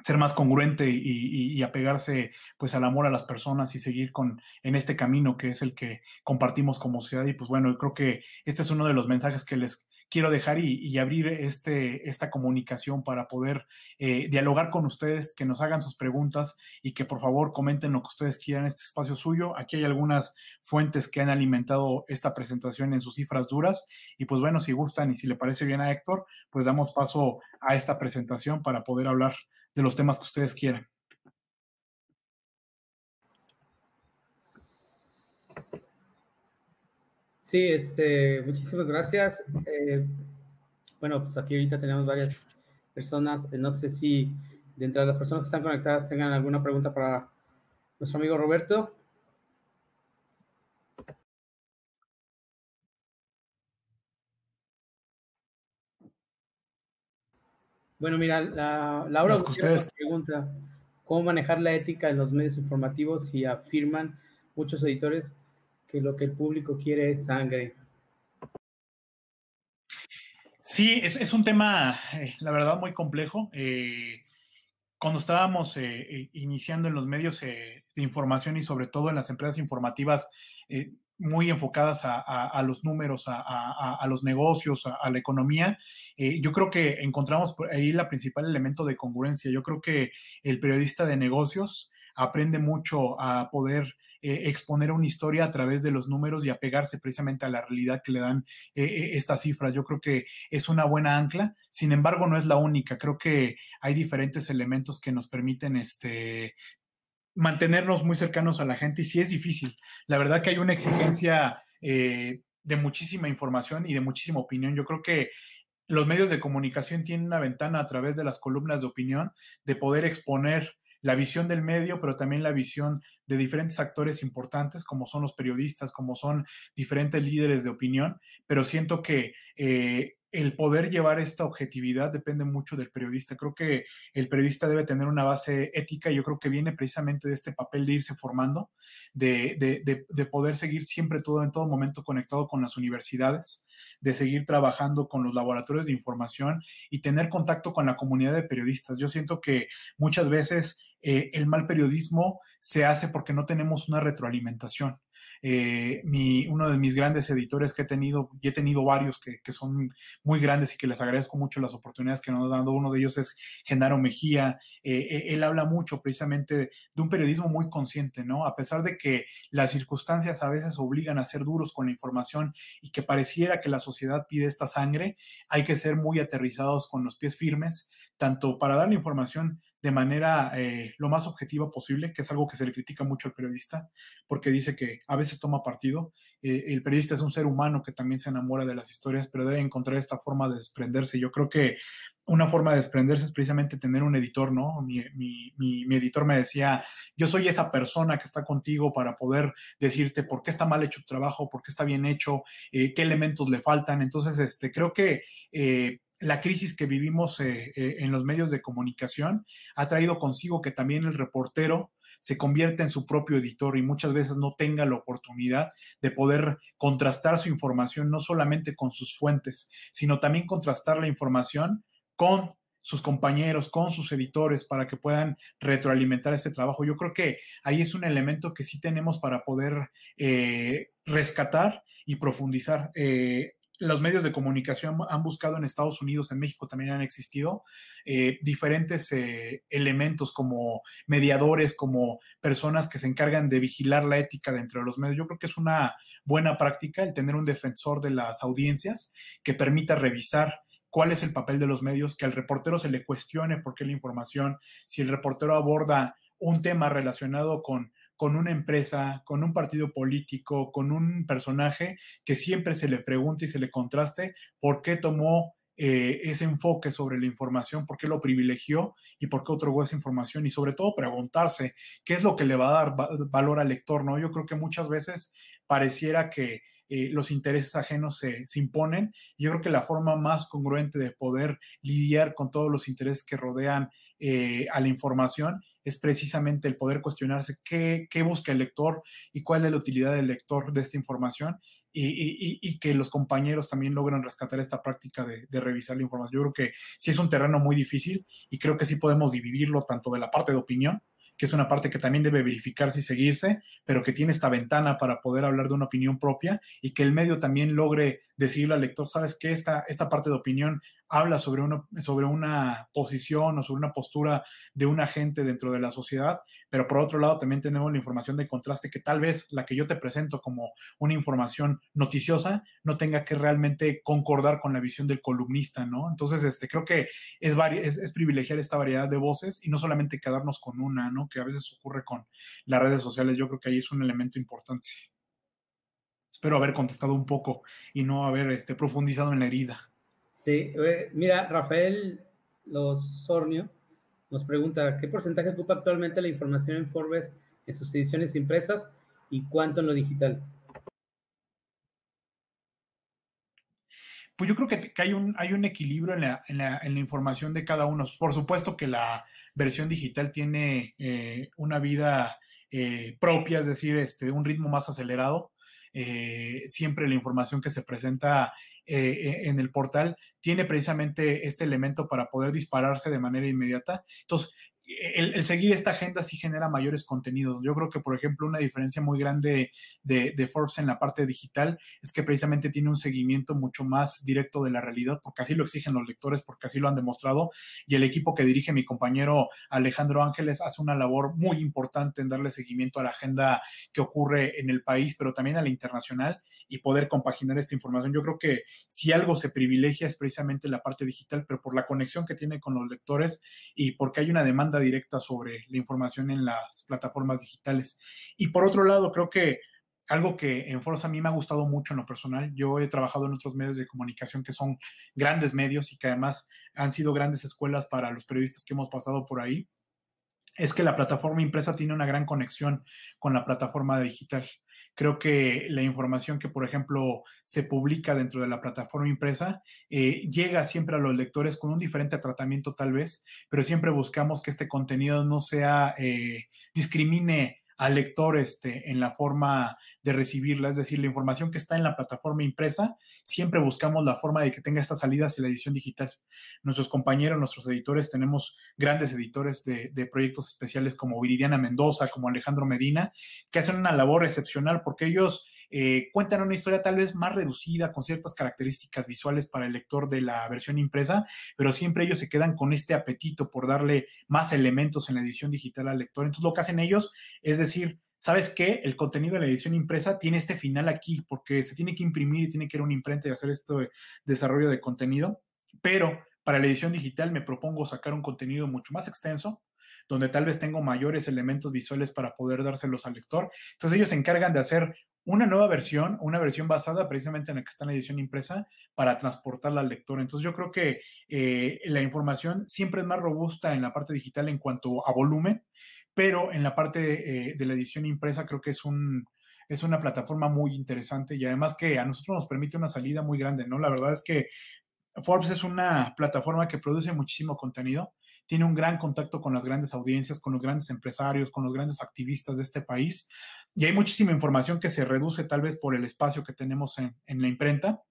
ser más congruente y, apegarse pues al amor a las personas y seguir con en este camino que es el que compartimos como sociedad. Y pues bueno yo creo que este es uno de los mensajes que les quiero dejar y, abrir este, esta comunicación para poder eh, dialogar con ustedes, que nos hagan sus preguntas y que por favor comenten lo que ustedes quieran en este espacio suyo. Aquí hay algunas fuentes que han alimentado esta presentación en sus cifras duras y pues bueno, si gustan y si le parece bien a Héctor, pues damos paso a esta presentación para poder hablar de los temas que ustedes quieran. Sí, este, muchísimas gracias. Eh, bueno, pues aquí ahorita tenemos varias personas. Eh, no sé si de entre las personas que están conectadas tengan alguna pregunta para nuestro amigo Roberto. Bueno, mira, la, Laura ustedes... pregunta, ¿cómo manejar la ética en los medios informativos si afirman muchos editores que lo que el público quiere es sangre? Sí, es, un tema, eh, la verdad, muy complejo. Eh, cuando estábamos eh, iniciando en los medios de información y sobre todo en las empresas informativas, muy enfocadas a, los números, a, los negocios, a, la economía, yo creo que encontramos ahí la principal elemento de congruencia. Yo creo que el periodista de negocios aprende mucho a poder eh, exponer una historia a través de los números y apegarse precisamente a la realidad que le dan eh, estas cifras. Yo creo que es una buena ancla, sin embargo no es la única. Creo que hay diferentes elementos que nos permiten este, mantenernos muy cercanos a la gente y sí es difícil. La verdad que hay una exigencia eh, de muchísima información y de muchísima opinión. Yo creo que los medios de comunicación tienen una ventana a través de las columnas de opinión de poder exponer la visión del medio, pero también la visión de diferentes actores importantes, como son los periodistas, como son diferentes líderes de opinión, pero siento que eh, el poder llevar esta objetividad depende mucho del periodista. Creo que el periodista debe tener una base ética y yo creo que viene precisamente de este papel de irse formando, de, poder seguir siempre todo en todo momento conectado con las universidades, de seguir trabajando con los laboratorios de información y tener contacto con la comunidad de periodistas. Yo siento que muchas veces eh, el mal periodismo se hace porque no tenemos una retroalimentación. Eh, mi, uno de mis grandes editores que he tenido, y he tenido varios que, que, son muy grandes y que les agradezco mucho las oportunidades que nos han dado. Uno de ellos es Genaro Mejía. Eh, él habla mucho precisamente de un periodismo muy consciente, ¿no? A pesar de que las circunstancias a veces obligan a ser duros con la información y que pareciera que la sociedad pide esta sangre, hay que ser muy aterrizados con los pies firmes, tanto para dar la información de manera eh, lo más objetiva posible, que es algo que se le critica mucho al periodista, porque dice que a veces toma partido. Eh, el periodista es un ser humano que también se enamora de las historias, pero debe encontrar esta forma de desprenderse. Yo creo que una forma de desprenderse es precisamente tener un editor, ¿no? Mi, mi, editor me decía, yo soy esa persona que está contigo para poder decirte por qué está mal hecho tu trabajo, por qué está bien hecho, eh, qué elementos le faltan. Entonces, este, creo que la crisis que vivimos eh, eh, en los medios de comunicación ha traído consigo que también el reportero se convierta en su propio editor y muchas veces no tenga la oportunidad de poder contrastar su información no solamente con sus fuentes, sino también contrastar la información con sus compañeros, con sus editores, para que puedan retroalimentar ese trabajo. Yo creo que ahí es un elemento que sí tenemos para poder eh, rescatar y profundizar los medios de comunicación han buscado en Estados Unidos, en México también han existido eh, diferentes eh, elementos como mediadores, como personas que se encargan de vigilar la ética dentro de los medios. Yo creo que es una buena práctica el tener un defensor de las audiencias que permita revisar cuál es el papel de los medios, que al reportero se le cuestione por qué la información, si el reportero aborda un tema relacionado con con una empresa, con un partido político, con un personaje que siempre se le pregunte y se le contraste por qué tomó eh, ese enfoque sobre la información, por qué lo privilegió y por qué otorgó esa información y sobre todo preguntarse qué es lo que le va a dar valor al lector, ¿no? Yo creo que muchas veces pareciera que eh, los intereses ajenos se, imponen. Yo creo que la forma más congruente de poder lidiar con todos los intereses que rodean eh, a la información es precisamente el poder cuestionarse qué, busca el lector y cuál es la utilidad del lector de esta información y, que los compañeros también logren rescatar esta práctica de, de, revisar la información. Yo creo que sí es un terreno muy difícil y creo que sí podemos dividirlo tanto de la parte de opinión que es una parte que también debe verificarse y seguirse, pero que tiene esta ventana para poder hablar de una opinión propia y que el medio también logre decirle al lector, sabes que esta, esta parte de opinión habla sobre, uno, sobre una posición o sobre una postura de un agente dentro de la sociedad, pero por otro lado también tenemos la información de contraste que tal vez la que yo te presento como una información noticiosa no tenga que realmente concordar con la visión del columnista, ¿no? Entonces, este, creo que es, es, es privilegiar esta variedad de voces y no solamente quedarnos con una, ¿no? Que a veces ocurre con las redes sociales, yo creo que ahí es un elemento importante. Espero haber contestado un poco y no haber este, profundizado en la herida. Sí, eh, mira, Rafael Losornio nos pregunta, ¿qué porcentaje ocupa actualmente la información en Forbes en sus ediciones impresas y cuánto en lo digital? Pues yo creo que, hay, un, equilibrio en la, información de cada uno. Por supuesto que la versión digital tiene eh, una vida eh, propia, es decir, este, un ritmo más acelerado. siempre la información que se presenta eh, en el portal tiene precisamente este elemento para poder dispararse de manera inmediata. Entonces, el, seguir esta agenda sí genera mayores contenidos. Yo creo que, por ejemplo, una diferencia muy grande de, Forbes en la parte digital es que precisamente tiene un seguimiento mucho más directo de la realidad, porque así lo exigen los lectores, porque así lo han demostrado. Y el equipo que dirige mi compañero Alejandro Ángeles hace una labor muy importante en darle seguimiento a la agenda que ocurre en el país, pero también a la internacional y poder compaginar esta información. Yo creo que si algo se privilegia es precisamente la parte digital, pero por la conexión que tiene con los lectores y porque hay una demanda directa sobre la información en las plataformas digitales. Y por otro lado, creo que algo que en Foros a mí me ha gustado mucho en lo personal, yo he trabajado en otros medios de comunicación que son grandes medios y que además han sido grandes escuelas para los periodistas que hemos pasado por ahí, es que la plataforma impresa tiene una gran conexión con la plataforma digital. Creo que la información que, por ejemplo, se publica dentro de la plataforma impresa eh, llega siempre a los lectores con un diferente tratamiento tal vez, pero siempre buscamos que este contenido no sea, eh, discrimine al lector este, en la forma de recibirla, es decir, la información que está en la plataforma impresa, siempre buscamos la forma de que tenga esta salida hacia la edición digital. Nuestros compañeros, nuestros editores, tenemos grandes editores de, de proyectos especiales como Viridiana Mendoza, como Alejandro Medina, que hacen una labor excepcional porque ellos eh, cuentan una historia tal vez más reducida, con ciertas características visuales para el lector de la versión impresa, pero siempre ellos se quedan con este apetito por darle más elementos en la edición digital al lector. Entonces lo que hacen ellos es decir, ¿sabes qué? El contenido de la edición impresa tiene este final aquí porque se tiene que imprimir y tiene que ir a una imprenta y hacer este desarrollo de contenido, pero para la edición digital me propongo sacar un contenido mucho más extenso, donde tal vez tengo mayores elementos visuales para poder dárselos al lector. Entonces ellos se encargan de hacer una nueva versión, una versión basada precisamente en la que está en la edición impresa para transportarla al lector. Entonces yo creo que eh, la información siempre es más robusta en la parte digital en cuanto a volumen, pero en la parte eh, de la edición impresa creo que es un, es una plataforma muy interesante y además que a nosotros nos permite una salida muy grande, ¿no? La verdad es que Forbes es una plataforma que produce muchísimo contenido, tiene un gran contacto con las grandes audiencias, con los grandes empresarios, con los grandes activistas de este país y hay muchísima información que se reduce tal vez por el espacio que tenemos en, la imprenta,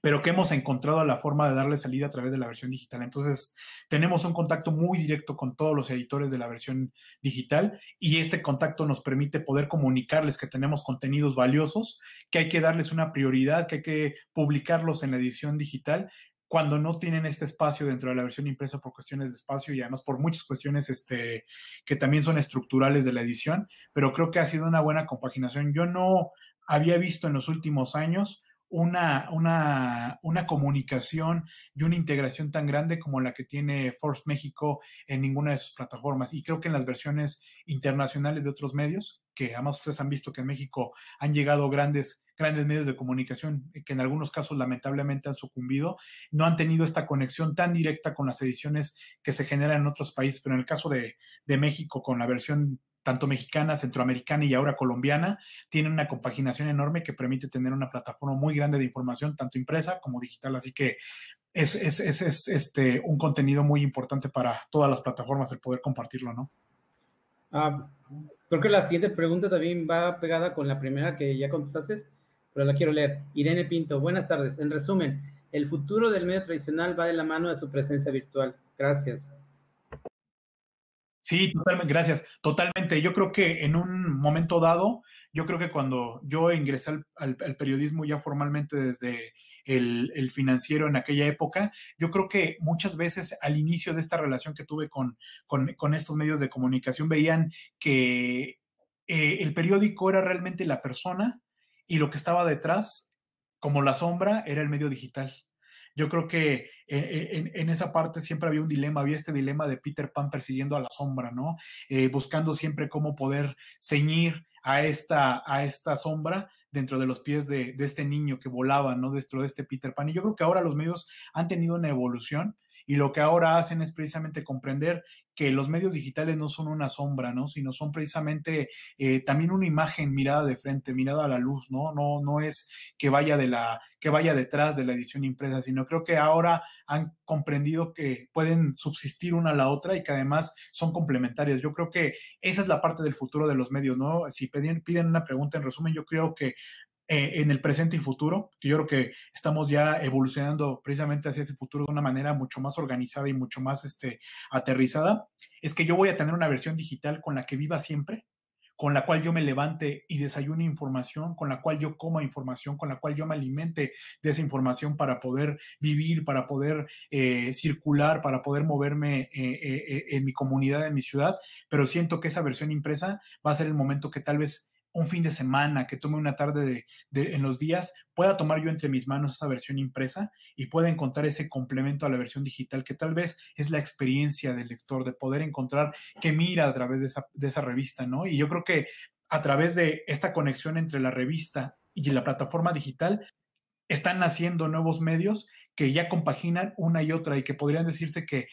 pero que hemos encontrado la forma de darle salida a través de la versión digital. Entonces, tenemos un contacto muy directo con todos los editores de la versión digital y este contacto nos permite poder comunicarles que tenemos contenidos valiosos, que hay que darles una prioridad, que hay que publicarlos en la edición digital cuando no tienen este espacio dentro de la versión impresa por cuestiones de espacio y además por muchas cuestiones este, que también son estructurales de la edición, pero creo que ha sido una buena compaginación. Yo no había visto en los últimos años una, una, una, comunicación y una integración tan grande como la que tiene Force México en ninguna de sus plataformas. Y creo que en las versiones internacionales de otros medios, que además ustedes han visto que en México han llegado grandes, grandes medios de comunicación que en algunos casos lamentablemente han sucumbido, no han tenido esta conexión tan directa con las ediciones que se generan en otros países, pero en el caso de, de México con la versión tanto mexicana, centroamericana y ahora colombiana, tienen una compaginación enorme que permite tener una plataforma muy grande de información, tanto impresa como digital. Así que es, es, es, este, un contenido muy importante para todas las plataformas el poder compartirlo, ¿no? Ah, creo que la siguiente pregunta también va pegada con la primera que ya contestaste, pero la quiero leer. Irene Pinto, buenas tardes. En resumen, el futuro del medio tradicional va de la mano de su presencia virtual. Gracias. Sí, totalmente, gracias. Totalmente. Yo creo que en un momento dado, yo creo que cuando yo ingresé al, periodismo ya formalmente desde el, financiero en aquella época, yo creo que muchas veces al inicio de esta relación que tuve con, estos medios de comunicación veían que eh, el periódico era realmente la persona y lo que estaba detrás, como la sombra, era el medio digital. Yo creo que eh, eh, en, esa parte siempre había un dilema, había este dilema de Peter Pan persiguiendo a la sombra, ¿no? Eh, buscando siempre cómo poder ceñir a esta, a esta sombra dentro de los pies de, de, este niño que volaba, ¿no? Dentro de este Peter Pan. Y yo creo que ahora los medios han tenido una evolución y lo que ahora hacen es precisamente comprender que los medios digitales no son una sombra, ¿no? Sino son precisamente eh, también una imagen mirada de frente, mirada a la luz, ¿no? No, no es que vaya de la, que vaya detrás de la edición impresa, sino creo que ahora han comprendido que pueden subsistir una a la otra y que además son complementarias. Yo creo que esa es la parte del futuro de los medios, ¿no? Si piden, piden una pregunta en resumen, yo creo que eh, en el presente y futuro, que yo creo que estamos ya evolucionando precisamente hacia ese futuro de una manera mucho más organizada y mucho más este, aterrizada, es que yo voy a tener una versión digital con la que viva siempre, con la cual yo me levante y desayune información, con la cual yo coma información, con la cual yo me alimente de esa información para poder vivir, para poder eh, circular, para poder moverme eh, en mi comunidad, en mi ciudad, pero siento que esa versión impresa va a ser el momento que tal vez un fin de semana, que tome una tarde de, en los días, pueda tomar yo entre mis manos esa versión impresa y pueda encontrar ese complemento a la versión digital, que tal vez es la experiencia del lector, de poder encontrar que mira a través de esa, de esa revista, ¿no? Y yo creo que a través de esta conexión entre la revista y la plataforma digital, están naciendo nuevos medios que ya compaginan una y otra y que podrían decirse que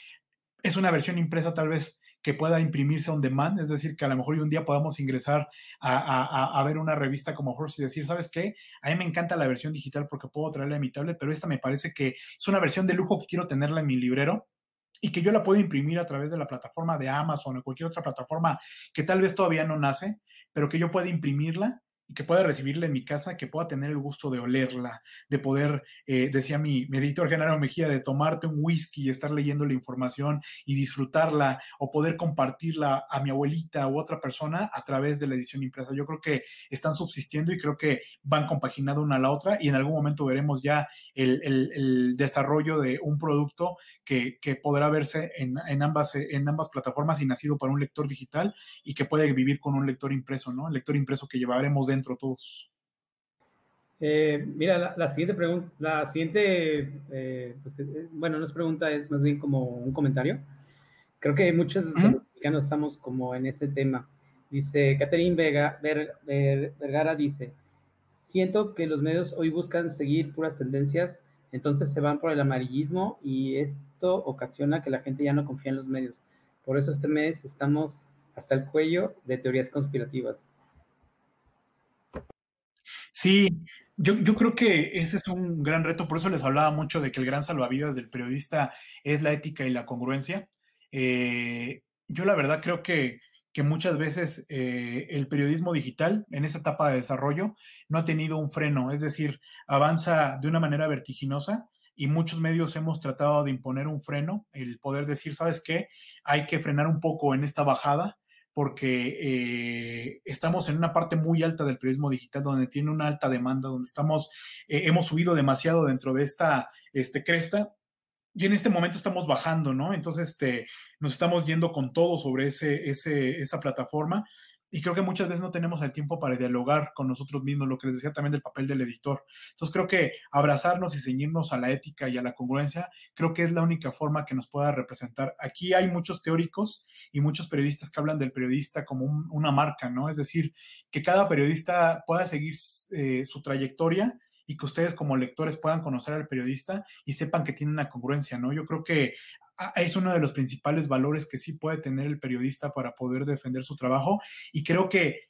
es una versión impresa tal vez que pueda imprimirse on demand, es decir, que a lo mejor un día podamos ingresar a, ver una revista como Horse y decir, ¿sabes qué? A mí me encanta la versión digital porque puedo traerla a mi tablet, pero esta me parece que es una versión de lujo que quiero tenerla en mi librero y que yo la puedo imprimir a través de la plataforma de Amazon o cualquier otra plataforma que tal vez todavía no nace, pero que yo pueda imprimirla y que pueda recibirla en mi casa, que pueda tener el gusto de olerla, de poder, eh, decía mi, mi, editor Genaro Mejía, de tomarte un whisky y estar leyendo la información y disfrutarla o poder compartirla a mi abuelita u otra persona a través de la edición impresa. Yo creo que están subsistiendo y creo que van compaginando una a la otra y en algún momento veremos ya el, el, desarrollo de un producto que, que podrá verse en, en, ambas, en ambas plataformas y nacido para un lector digital y que puede vivir con un lector impreso, ¿no? El lector impreso que llevaremos dentro todos. Eh, mira, la, siguiente pregunta, la siguiente, eh, pues eh, bueno, no es pregunta, es más bien como un comentario. Creo que muchos mexicanos estamos como en ese tema. Dice Catherine Vega, Vergara dice, siento que los medios hoy buscan seguir puras tendencias, entonces se van por el amarillismo y esto ocasiona que la gente ya no confía en los medios. Por eso este mes estamos hasta el cuello de teorías conspirativas. Sí, yo, yo, creo que ese es un gran reto, por eso les hablaba mucho de que el gran salvavidas del periodista es la ética y la congruencia. Eh, yo la verdad creo que, que muchas veces eh, el periodismo digital en esta etapa de desarrollo no ha tenido un freno, es decir, avanza de una manera vertiginosa y muchos medios hemos tratado de imponer un freno, el poder decir, ¿sabes qué? Hay que frenar un poco en esta bajada porque eh, estamos en una parte muy alta del periodismo digital donde tiene una alta demanda, donde estamos, eh, hemos subido demasiado dentro de esta este, cresta y en este momento estamos bajando, ¿no? Entonces, este, nos estamos yendo con todo sobre ese, ese, esa plataforma y creo que muchas veces no tenemos el tiempo para dialogar con nosotros mismos, lo que les decía también del papel del editor. Entonces creo que abrazarnos y ceñirnos a la ética y a la congruencia, creo que es la única forma que nos pueda representar. Aquí hay muchos teóricos y muchos periodistas que hablan del periodista como una marca, ¿no? Es decir, que cada periodista pueda seguir eh, su trayectoria y que ustedes como lectores puedan conocer al periodista y sepan que tiene una congruencia, ¿no? Yo creo que es uno de los principales valores que sí puede tener el periodista para poder defender su trabajo y creo que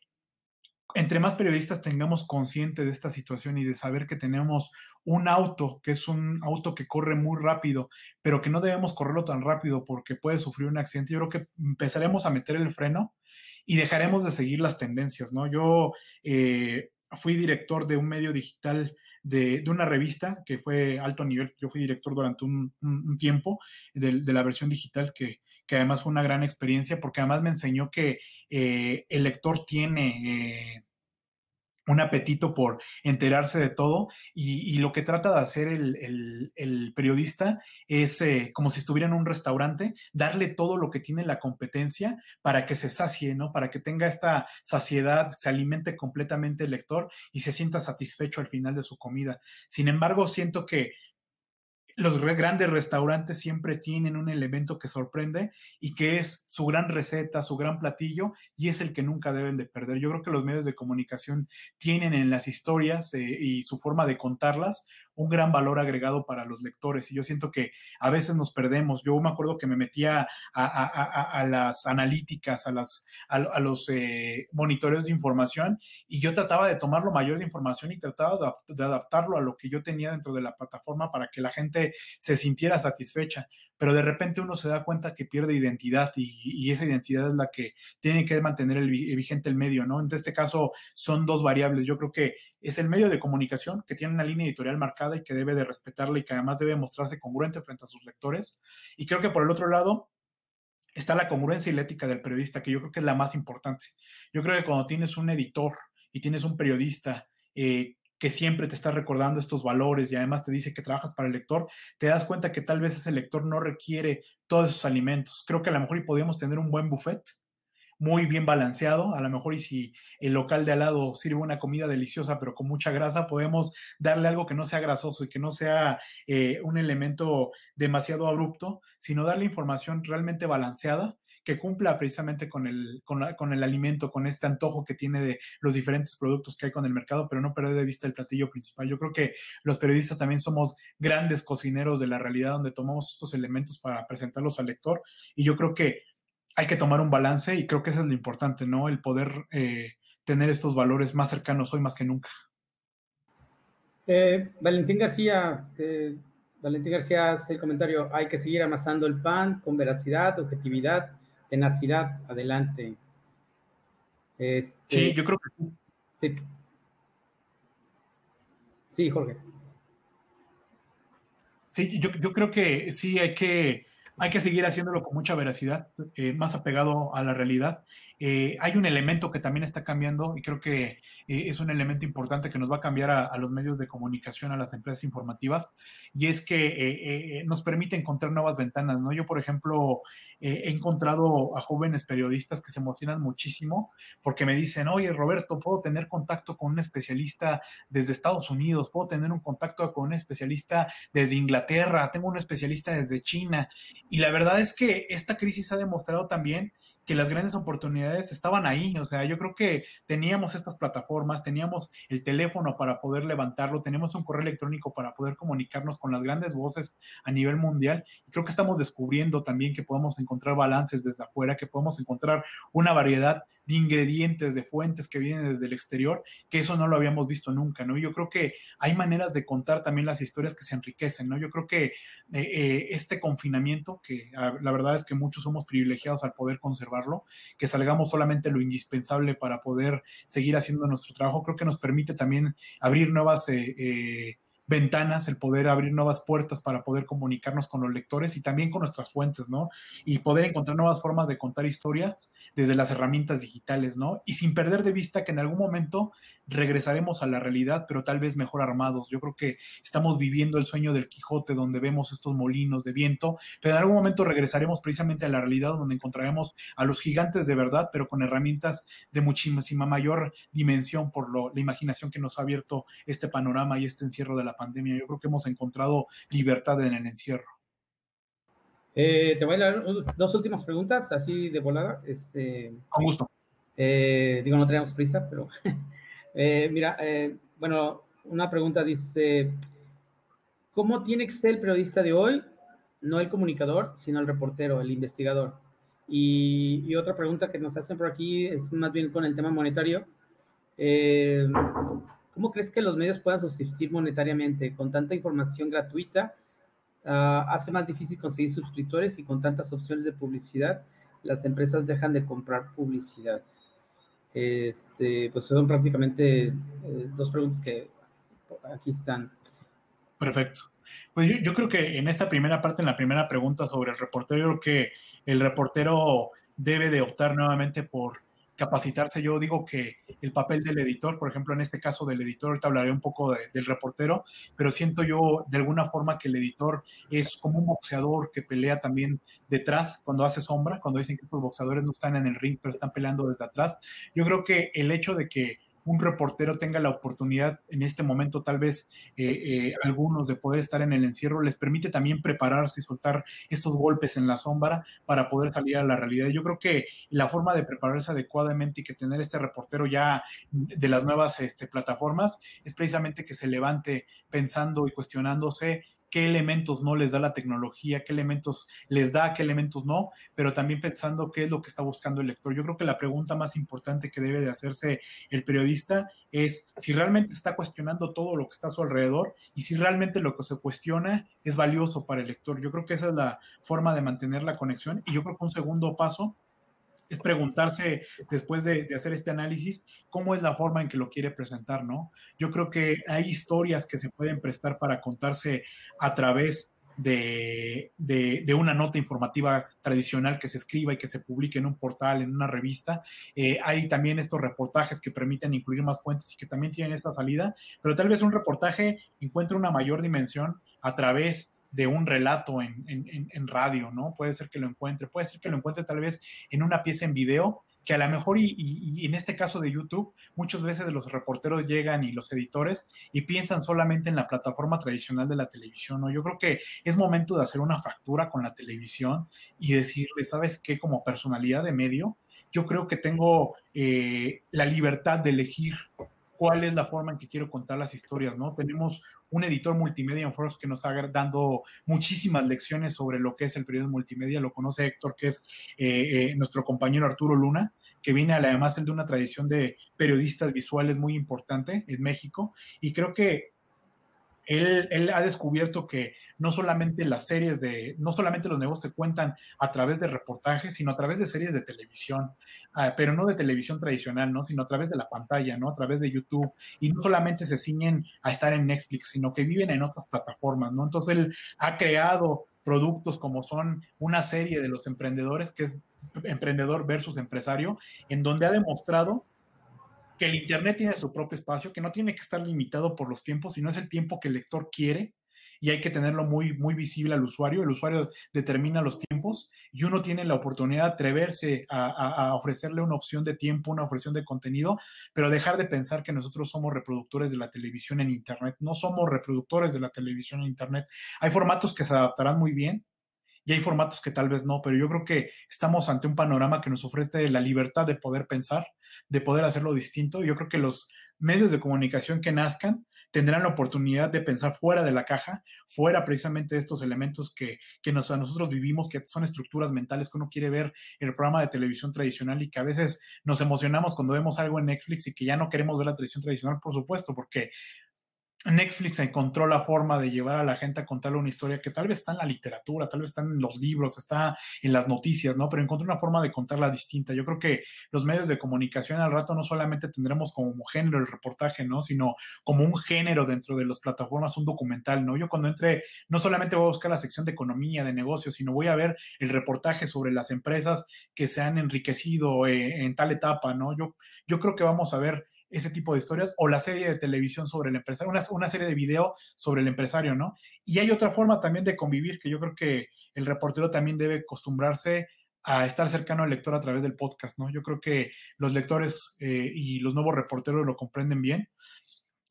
entre más periodistas tengamos consciente de esta situación y de saber que tenemos un auto, que es un auto que corre muy rápido, pero que no debemos correrlo tan rápido porque puede sufrir un accidente, yo creo que empezaremos a meter el freno y dejaremos de seguir las tendencias, ¿no? Yo eh, fui director de un medio digital de, una revista que fue alto nivel. Yo fui director durante un, tiempo de, la versión digital que, además fue una gran experiencia porque además me enseñó que eh, el lector tiene eh, un apetito por enterarse de todo y, lo que trata de hacer el, periodista es eh, como si estuviera en un restaurante, darle todo lo que tiene la competencia para que se sacie, ¿no? Para que tenga esta saciedad, se alimente completamente el lector y se sienta satisfecho al final de su comida. Sin embargo, siento que los grandes restaurantes siempre tienen un elemento que sorprende y que es su gran receta, su gran platillo y es el que nunca deben de perder. Yo creo que los medios de comunicación tienen en las historias eh, y su forma de contarlas un gran valor agregado para los lectores. Y yo siento que a veces nos perdemos. Yo me acuerdo que me metía a, las analíticas, a, las, a, los eh, monitores de información y yo trataba de tomar lo mayor de información y trataba de, adaptarlo a lo que yo tenía dentro de la plataforma para que la gente se sintiera satisfecha. Pero de repente uno se da cuenta que pierde identidad y, esa identidad es la que tiene que mantener el, vigente el medio, ¿no? En este caso son dos variables. Yo creo que es el medio de comunicación que tiene una línea editorial marcada y que debe de respetarla y que además debe mostrarse congruente frente a sus lectores. Y creo que por el otro lado está la congruencia y la ética del periodista, que yo creo que es la más importante. Yo creo que cuando tienes un editor y tienes un periodista eh, que siempre te está recordando estos valores y además te dice que trabajas para el lector, te das cuenta que tal vez ese lector no requiere todos esos alimentos. Creo que a lo mejor y podríamos tener un buen buffet muy bien balanceado. A lo mejor y si el local de al lado sirve una comida deliciosa pero con mucha grasa, podemos darle algo que no sea grasoso y que no sea eh, un elemento demasiado abrupto, sino darle información realmente balanceada que cumpla precisamente con el, con, el alimento, con este antojo que tiene de los diferentes productos que hay con el mercado, pero no perder de vista el platillo principal. Yo creo que los periodistas también somos grandes cocineros de la realidad donde tomamos estos elementos para presentarlos al lector y yo creo que hay que tomar un balance y creo que eso es lo importante, ¿no? El poder eh, tener estos valores más cercanos hoy más que nunca. Eh, Valentín García, eh, Valentín García hace el comentario, hay que seguir amasando el pan con veracidad, objetividad, tenacidad, adelante. Este, sí, yo creo que sí. Sí, Jorge. Sí, yo, yo creo que sí hay que hay que seguir haciéndolo con mucha veracidad, eh, más apegado a la realidad. Eh, hay un elemento que también está cambiando y creo que eh, es un elemento importante que nos va a cambiar a, los medios de comunicación, a las empresas informativas, y es que nos permite encontrar nuevas ventanas, ¿no? Yo, por ejemplo, he encontrado a jóvenes periodistas que se emocionan muchísimo porque me dicen, oye, Roberto, puedo tener contacto con un especialista desde Estados Unidos, puedo tener un contacto con un especialista desde Inglaterra, tengo un especialista desde China, y la verdad es que esta crisis ha demostrado también que las grandes oportunidades estaban ahí. O sea, yo creo que teníamos estas plataformas, teníamos el teléfono para poder levantarlo, teníamos un correo electrónico para poder comunicarnos con las grandes voces a nivel mundial. Y creo que estamos descubriendo también que podemos encontrar balances desde afuera, que podemos encontrar una variedad de ingredientes, de fuentes que vienen desde el exterior, que eso no lo habíamos visto nunca, ¿no? Yo creo que hay maneras de contar también las historias que se enriquecen, ¿no? Yo creo que eh, eh, este confinamiento, que ah, la verdad es que muchos somos privilegiados al poder conservarlo, que salgamos solamente lo indispensable para poder seguir haciendo nuestro trabajo, creo que nos permite también abrir nuevas... Eh, ventanas, el poder abrir nuevas puertas para poder comunicarnos con los lectores y también con nuestras fuentes, ¿no? Y poder encontrar nuevas formas de contar historias desde las herramientas digitales, ¿no? Y sin perder de vista que en algún momento regresaremos a la realidad, pero tal vez mejor armados. Yo creo que estamos viviendo el sueño del Quijote, donde vemos estos molinos de viento, pero en algún momento regresaremos precisamente a la realidad, donde encontraremos a los gigantes de verdad, pero con herramientas de muchísima mayor dimensión por lo, la imaginación que nos ha abierto este panorama y este encierro de la pandemia. Yo creo que hemos encontrado libertad en el encierro. Eh, te voy a dar dos últimas preguntas, así de volada. Este, Con gusto. Eh, digo, no tenemos prisa, pero Eh, mira, bueno, una pregunta dice, ¿cómo tiene que ser el periodista de hoy? No el comunicador, sino el reportero, el investigador. Y, otra pregunta que nos hacen por aquí es más bien con el tema monetario. ¿Cómo crees que los medios puedan subsistir monetariamente con tanta información gratuita? Ah, hace más difícil conseguir suscriptores y con tantas opciones de publicidad, las empresas dejan de comprar publicidad. Este, pues son prácticamente eh, dos preguntas que aquí están. Perfecto. Pues yo, yo, creo que en esta primera parte, en la primera pregunta sobre el reportero, yo creo que el reportero debe de optar nuevamente por capacitarse. Yo digo que el papel del editor, por ejemplo, en este caso del editor, ahorita hablaré un poco del reportero, pero siento yo de alguna forma que el editor es como un boxeador que pelea también detrás cuando hace sombra, cuando dicen que estos boxeadores no están en el ring, pero están peleando desde atrás. Yo creo que el hecho de que un reportero tenga la oportunidad en este momento, tal vez eh, eh, algunos, de poder estar en el encierro, les permite también prepararse y soltar estos golpes en la sombra para poder salir a la realidad. Yo creo que la forma de prepararse adecuadamente y que tener este reportero ya de las nuevas este, plataformas es precisamente que se levante pensando y cuestionándose qué elementos no les da la tecnología, qué elementos les da, qué elementos no, pero también pensando qué es lo que está buscando el lector. Yo creo que la pregunta más importante que debe de hacerse el periodista es si realmente está cuestionando todo lo que está a su alrededor y si realmente lo que se cuestiona es valioso para el lector. Yo creo que esa es la forma de mantener la conexión y yo creo que un segundo paso es preguntarse después de, hacer este análisis cómo es la forma en que lo quiere presentar, ¿no? Yo creo que hay historias que se pueden prestar para contarse a través de, una nota informativa tradicional que se escriba y que se publique en un portal, en una revista. Eh, hay también estos reportajes que permiten incluir más fuentes y que también tienen esta salida, pero tal vez un reportaje encuentre una mayor dimensión a través de un relato en, en, radio, ¿no? Puede ser que lo encuentre, puede ser que lo encuentre tal vez en una pieza en video, que a lo mejor, y, y, en este caso de YouTube, muchas veces los reporteros llegan y los editores y piensan solamente en la plataforma tradicional de la televisión, ¿no? Yo creo que es momento de hacer una fractura con la televisión y decirle, ¿sabes qué? Como personalidad de medio, yo creo que tengo eh, la libertad de elegir cuál es la forma en que quiero contar las historias, ¿no? Tenemos un editor multimedia en Forbes que nos está dando muchísimas lecciones sobre lo que es el periodismo multimedia, lo conoce Héctor, que es eh, eh, nuestro compañero Arturo Luna, que viene además de una tradición de periodistas visuales muy importante en México, y creo que él, ha descubierto que no solamente las series de, no solamente los negocios te cuentan a través de reportajes, sino a través de series de televisión, ah, pero no de televisión tradicional, ¿no? Sino a través de la pantalla, ¿no? A través de YouTube. Y no solamente se ciñen a estar en Netflix, sino que viven en otras plataformas, ¿no? Entonces él ha creado productos como son una serie de los emprendedores, que es emprendedor versus empresario, en donde ha demostrado que el Internet tiene su propio espacio, que no tiene que estar limitado por los tiempos, sino es el tiempo que el lector quiere y hay que tenerlo muy, muy visible al usuario. El usuario determina los tiempos y uno tiene la oportunidad de atreverse a, ofrecerle una opción de tiempo, una opción de contenido, pero dejar de pensar que nosotros somos reproductores de la televisión en Internet. No somos reproductores de la televisión en Internet. Hay formatos que se adaptarán muy bien, y hay formatos que tal vez no, pero yo creo que estamos ante un panorama que nos ofrece la libertad de poder pensar, de poder hacerlo distinto. Yo creo que los medios de comunicación que nazcan tendrán la oportunidad de pensar fuera de la caja, fuera precisamente de estos elementos que, que nos, a nosotros vivimos, que son estructuras mentales que uno quiere ver en el programa de televisión tradicional y que a veces nos emocionamos cuando vemos algo en Netflix y que ya no queremos ver la televisión tradicional, por supuesto, porque Netflix encontró la forma de llevar a la gente a contarle una historia que tal vez está en la literatura, tal vez está en los libros, está en las noticias, ¿no? Pero encontró una forma de contarla distinta. Yo creo que los medios de comunicación al rato no solamente tendremos como género el reportaje, ¿no? Sino como un género dentro de las plataformas, un documental, ¿no? Yo cuando entre, no solamente voy a buscar la sección de economía, de negocios, sino voy a ver el reportaje sobre las empresas que se han enriquecido eh, en tal etapa, ¿no? Yo, yo creo que vamos a ver ese tipo de historias, o la serie de televisión sobre el empresario, una, una, serie de video sobre el empresario, ¿no? Y hay otra forma también de convivir que yo creo que el reportero también debe acostumbrarse a estar cercano al lector a través del podcast, ¿no? Yo creo que los lectores eh, y los nuevos reporteros lo comprenden bien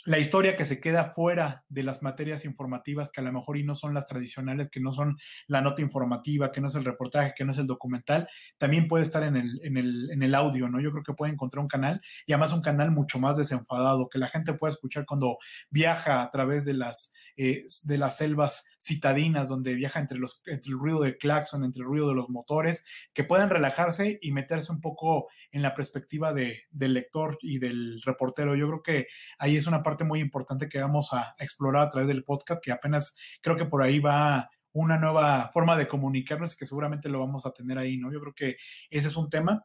la historia que se queda fuera de las materias informativas que a lo mejor y no son las tradicionales, que no son la nota informativa, que no es el reportaje, que no es el documental, también puede estar en el, en el, en el audio, ¿no? Yo creo que puede encontrar un canal y además un canal mucho más desenfadado, que la gente pueda escuchar cuando viaja a través de las, eh, de las selvas citadinas, donde viaja entre, los, entre el ruido del claxon, entre el ruido de los motores, que puedan relajarse y meterse un poco en la perspectiva de, del lector y del reportero. Yo creo que ahí es una parte muy importante que vamos a explorar a través del podcast, que apenas creo que por ahí va una nueva forma de comunicarnos y que seguramente lo vamos a tener ahí, ¿no? Yo creo que ese es un tema.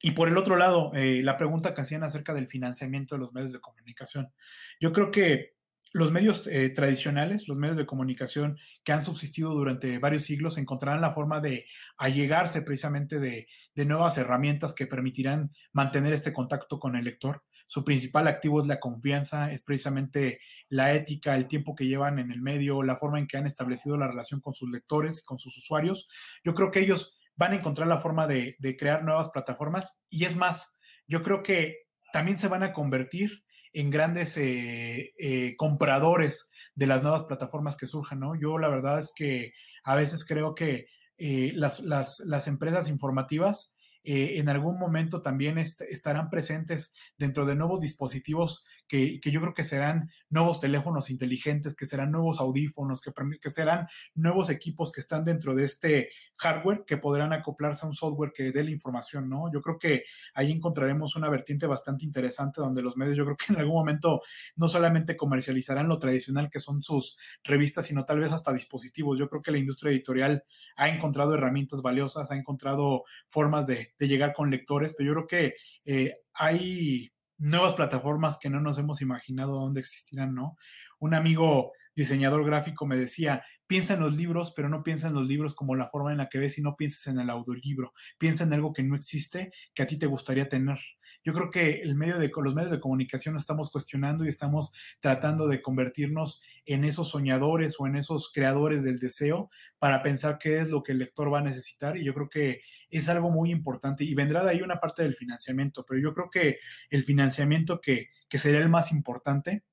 Y por el otro lado, eh, la pregunta que hacían acerca del financiamiento de los medios de comunicación. Yo creo que los medios eh, tradicionales, los medios de comunicación que han subsistido durante varios siglos, encontrarán la forma de allegarse precisamente de, de, nuevas herramientas que permitirán mantener este contacto con el lector. Su principal activo es la confianza, es precisamente la ética, el tiempo que llevan en el medio, la forma en que han establecido la relación con sus lectores, con sus usuarios. Yo creo que ellos van a encontrar la forma de, crear nuevas plataformas y es más, yo creo que también se van a convertir en grandes eh, eh, compradores de las nuevas plataformas que surjan, ¿no? Yo la verdad es que a veces creo que eh, las, empresas informativas eh, en algún momento también est estarán presentes dentro de nuevos dispositivos que, yo creo que serán nuevos teléfonos inteligentes, que serán nuevos audífonos, que, que serán nuevos equipos que están dentro de este hardware que podrán acoplarse a un software que dé la información, ¿no? Yo creo que ahí encontraremos una vertiente bastante interesante donde los medios yo creo que en algún momento no solamente comercializarán lo tradicional que son sus revistas, sino tal vez hasta dispositivos. Yo creo que la industria editorial ha encontrado herramientas valiosas, ha encontrado formas de, de llegar con lectores, pero yo creo que eh, hay nuevas plataformas que no nos hemos imaginado dónde existirán, ¿no? Un amigo diseñador gráfico me decía, piensa en los libros, pero no piensa en los libros como la forma en la que ves y no pienses en el audiolibro. Piensa en algo que no existe, que a ti te gustaría tener. Yo creo que el medio de, los medios de comunicación estamos cuestionando y estamos tratando de convertirnos en esos soñadores o en esos creadores del deseo para pensar qué es lo que el lector va a necesitar. Y yo creo que es algo muy importante y vendrá de ahí una parte del financiamiento, pero yo creo que el financiamiento que, que sería el más importante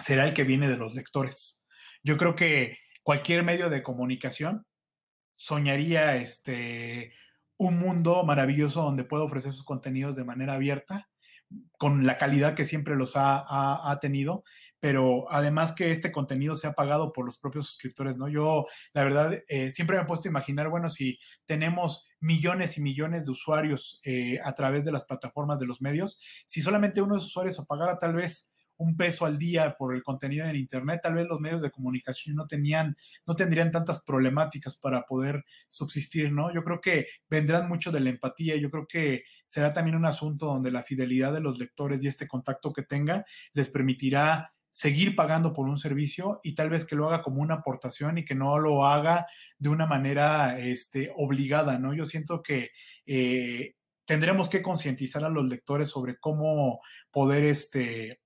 será el que viene de los lectores. Yo creo que cualquier medio de comunicación soñaría este, un mundo maravilloso donde pueda ofrecer sus contenidos de manera abierta, con la calidad que siempre los ha, tenido, pero además que este contenido sea pagado por los propios suscriptores, ¿no? Yo, la verdad, eh, siempre me he puesto a imaginar, bueno, si tenemos millones y millones de usuarios eh, a través de las plataformas de los medios, si solamente unos usuarios pagara tal vez un peso al día por el contenido en Internet, tal vez los medios de comunicación no tenían, no tendrían tantas problemáticas para poder subsistir, ¿no? Yo creo que vendrán mucho de la empatía, yo creo que será también un asunto donde la fidelidad de los lectores y este contacto que tenga les permitirá seguir pagando por un servicio y tal vez que lo haga como una aportación y que no lo haga de una manera este, obligada, ¿no? Yo siento que eh, tendremos que concientizar a los lectores sobre cómo poder este,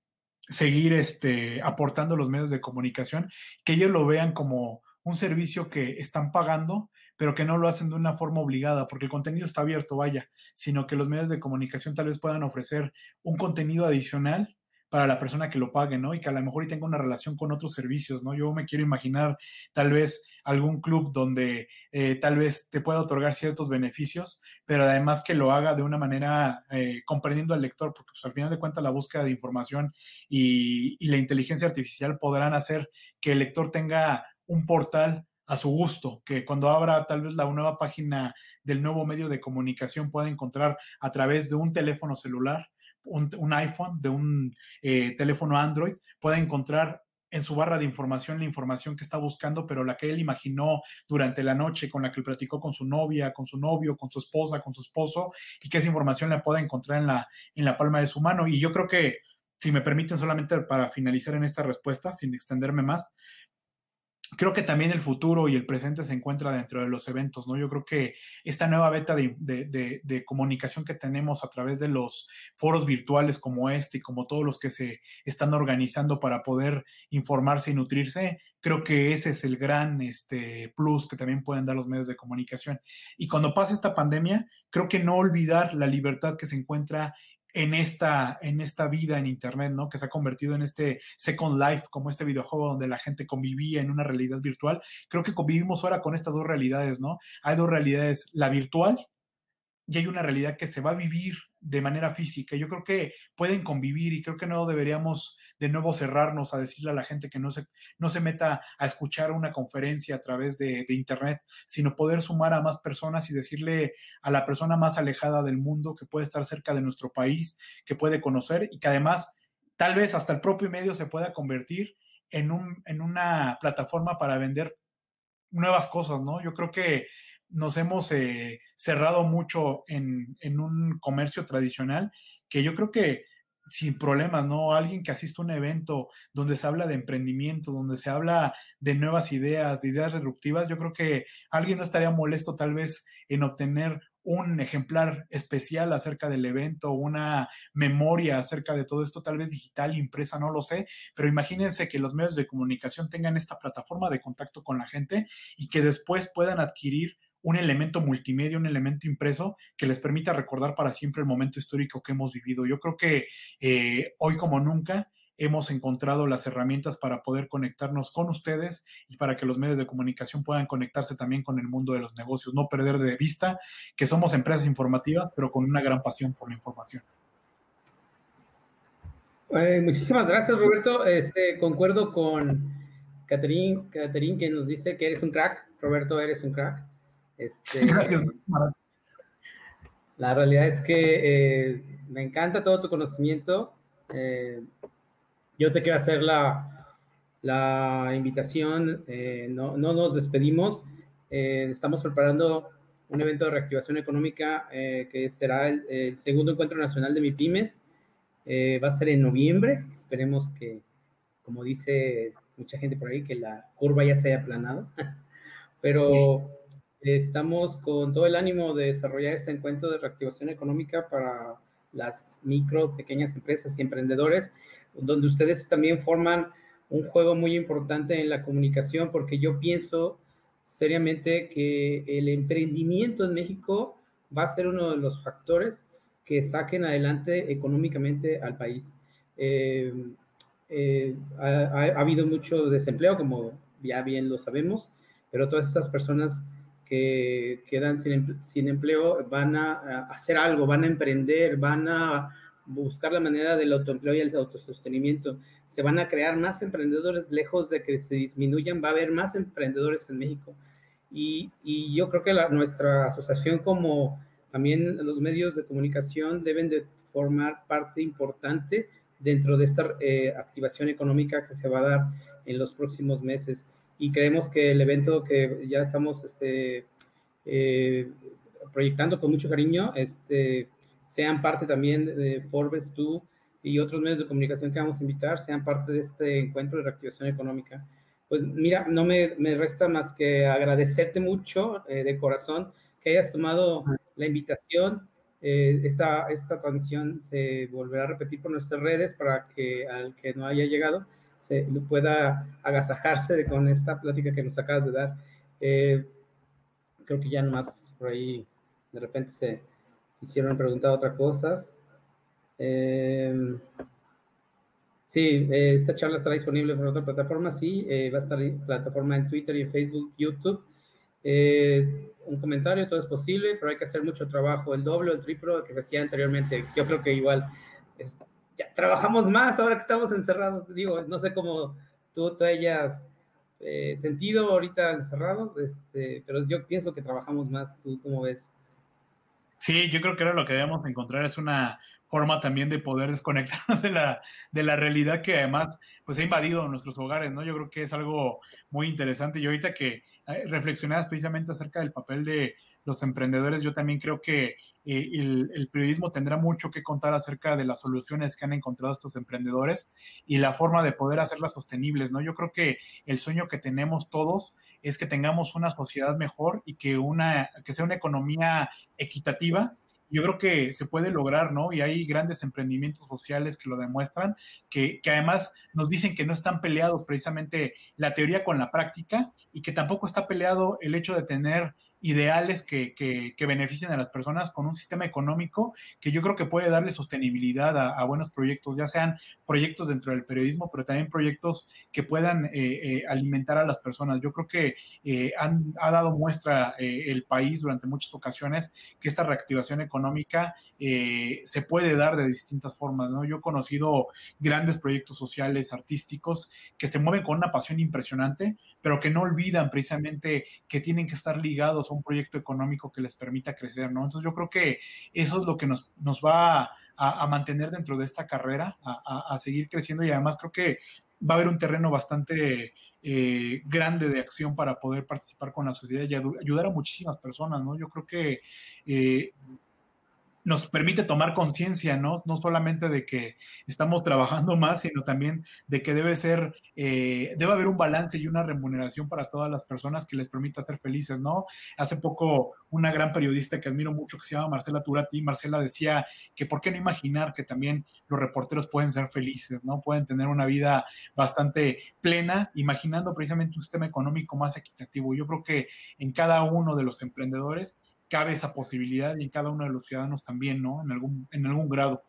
seguir este, aportando los medios de comunicación, que ellos lo vean como un servicio que están pagando, pero que no lo hacen de una forma obligada, porque el contenido está abierto, vaya, sino que los medios de comunicación tal vez puedan ofrecer un contenido adicional para la persona que lo pague, ¿no? Y que a lo mejor y tenga una relación con otros servicios, ¿no? Yo me quiero imaginar tal vez algún club donde eh, tal vez te pueda otorgar ciertos beneficios, pero además que lo haga de una manera eh, comprendiendo al lector, porque pues, al final de cuentas la búsqueda de información y, la inteligencia artificial podrán hacer que el lector tenga un portal a su gusto, que cuando abra tal vez la nueva página del nuevo medio de comunicación pueda encontrar a través de un teléfono celular un, iPhone, de un eh, teléfono Android, pueda encontrar en su barra de información la información que está buscando, pero la que él imaginó durante la noche, con la que platicó con su novia, con su novio, con su esposa, con su esposo, y que esa información la pueda encontrar en la, en la palma de su mano. Y yo creo que, si me permiten solamente para finalizar en esta respuesta, sin extenderme más, creo que también el futuro y el presente se encuentra dentro de los eventos, ¿no? Yo creo que esta nueva beta de, comunicación que tenemos a través de los foros virtuales como este y como todos los que se están organizando para poder informarse y nutrirse, creo que ese es el gran este, plus que también pueden dar los medios de comunicación. Y cuando pase esta pandemia, creo que no olvidar la libertad que se encuentra en esta, en esta vida en Internet, ¿no? Que se ha convertido en este Second Life, como este videojuego donde la gente convivía en una realidad virtual. Creo que convivimos ahora con estas dos realidades, ¿no? Hay dos realidades, la virtual y hay una realidad que se va a vivir de manera física. Yo creo que pueden convivir y creo que no deberíamos de nuevo cerrarnos a decirle a la gente que no se, no se meta a escuchar una conferencia a través de, Internet, sino poder sumar a más personas y decirle a la persona más alejada del mundo que puede estar cerca de nuestro país, que puede conocer y que además tal vez hasta el propio medio se pueda convertir en, un, en una plataforma para vender nuevas cosas, ¿no? Yo creo que nos hemos eh, cerrado mucho en, en, un comercio tradicional que yo creo que sin problemas, ¿no? Alguien que asiste a un evento donde se habla de emprendimiento, donde se habla de nuevas ideas, de ideas disruptivas, yo creo que alguien no estaría molesto tal vez en obtener un ejemplar especial acerca del evento, una memoria acerca de todo esto, tal vez digital, impresa, no lo sé, pero imagínense que los medios de comunicación tengan esta plataforma de contacto con la gente y que después puedan adquirir un elemento multimedia, un elemento impreso que les permita recordar para siempre el momento histórico que hemos vivido. Yo creo que eh, hoy como nunca hemos encontrado las herramientas para poder conectarnos con ustedes y para que los medios de comunicación puedan conectarse también con el mundo de los negocios, no perder de vista que somos empresas informativas, pero con una gran pasión por la información. Eh, muchísimas gracias, Roberto. Este, concuerdo con Catherine, que nos dice que eres un crack. Roberto, eres un crack. Este, La realidad es que eh, me encanta todo tu conocimiento. Eh, yo te quiero hacer la, la invitación. Eh, no, no, nos despedimos. estamos preparando un evento de reactivación económica que será el, el, segundo encuentro nacional de MIPIMES. va a ser en noviembre. Esperemos que, como dice mucha gente por ahí, que la curva ya se haya aplanado. Pero Estamos con todo el ánimo de desarrollar este encuentro de reactivación económica para las micro, pequeñas empresas y emprendedores, donde ustedes también forman un juego muy importante en la comunicación, porque yo pienso seriamente que el emprendimiento en México va a ser uno de los factores que saquen adelante económicamente al país. Eh, eh, ha, ha, habido mucho desempleo, como ya bien lo sabemos, pero todas estas personas que quedan sin, empleo van a, hacer algo, van a emprender, van a buscar la manera del autoempleo y el autosostenimiento. Se van a crear más emprendedores lejos de que se disminuyan, va a haber más emprendedores en México. Y, yo creo que nuestra asociación como también los medios de comunicación deben de formar parte importante dentro de esta eh, activación económica que se va a dar en los próximos meses y creemos que el evento que ya estamos este, eh, proyectando con mucho cariño, este, sean parte también de Forbes, tú y otros medios de comunicación que vamos a invitar, sean parte de este encuentro de reactivación económica. Pues mira, no me, me resta más que agradecerte mucho eh, de corazón que hayas tomado la invitación. Eh, esta, esta transmisión se volverá a repetir por nuestras redes para que al que no haya llegado, se pueda agasajarse con esta plática que nos acabas de dar. Eh, creo que ya nomás por ahí de repente se hicieron preguntar otras cosas. Eh, sí, eh, esta charla estará disponible por otra plataforma, sí, va a estar en plataforma en Twitter y en Facebook, YouTube. un comentario, todo es posible, pero hay que hacer mucho trabajo, el doble, el triple que se hacía anteriormente. Yo creo que igual es, ya trabajamos más ahora que estamos encerrados. Digo, no sé cómo tú te hayas eh, sentido ahorita encerrado, este, pero yo pienso que trabajamos más. ¿Tú cómo ves? Sí, yo creo que ahora lo que debemos encontrar es una forma también de poder desconectarnos de la, de la realidad que además pues ha invadido nuestros hogares, ¿no? Yo creo que es algo muy interesante. Y ahorita que eh, reflexionabas precisamente acerca del papel de los emprendedores, yo también creo que eh, el, periodismo tendrá mucho que contar acerca de las soluciones que han encontrado estos emprendedores y la forma de poder hacerlas sostenibles, ¿no? Yo creo que el sueño que tenemos todos es que tengamos una sociedad mejor y que, una, que sea una economía equitativa yo creo que se puede lograr, ¿no? Y hay grandes emprendimientos sociales que lo demuestran, que, que, además nos dicen que no están peleados precisamente la teoría con la práctica y que tampoco está peleado el hecho de tener ideales que, que, beneficien a las personas con un sistema económico que yo creo que puede darle sostenibilidad a, buenos proyectos, ya sean proyectos dentro del periodismo, pero también proyectos que puedan eh, eh, alimentar a las personas. Yo creo que eh, han, ha dado muestra el país durante muchas ocasiones que esta reactivación económica se puede dar de distintas formas. ¿no? Yo he conocido grandes proyectos sociales, artísticos, que se mueven con una pasión impresionante, pero que no olvidan precisamente que tienen que estar ligados a un proyecto económico que les permita crecer, ¿no? Entonces yo creo que eso es lo que nos, nos va a, mantener dentro de esta carrera, a, seguir creciendo y además creo que va a haber un terreno bastante eh, grande de acción para poder participar con la sociedad y ayudar a muchísimas personas, ¿no? Yo creo que eh, nos permite tomar conciencia, ¿no? No solamente de que estamos trabajando más, sino también de que debe ser, eh, debe haber un balance y una remuneración para todas las personas que les permita ser felices, ¿no? Hace poco una gran periodista que admiro mucho, que se llama Marcela Turati, Marcela decía que por qué no imaginar que también los reporteros pueden ser felices, ¿no? Pueden tener una vida bastante plena, imaginando precisamente un sistema económico más equitativo. Yo creo que en cada uno de los emprendedores cabe esa posibilidad y en cada uno de los ciudadanos también, ¿no? En algún, en algún grado.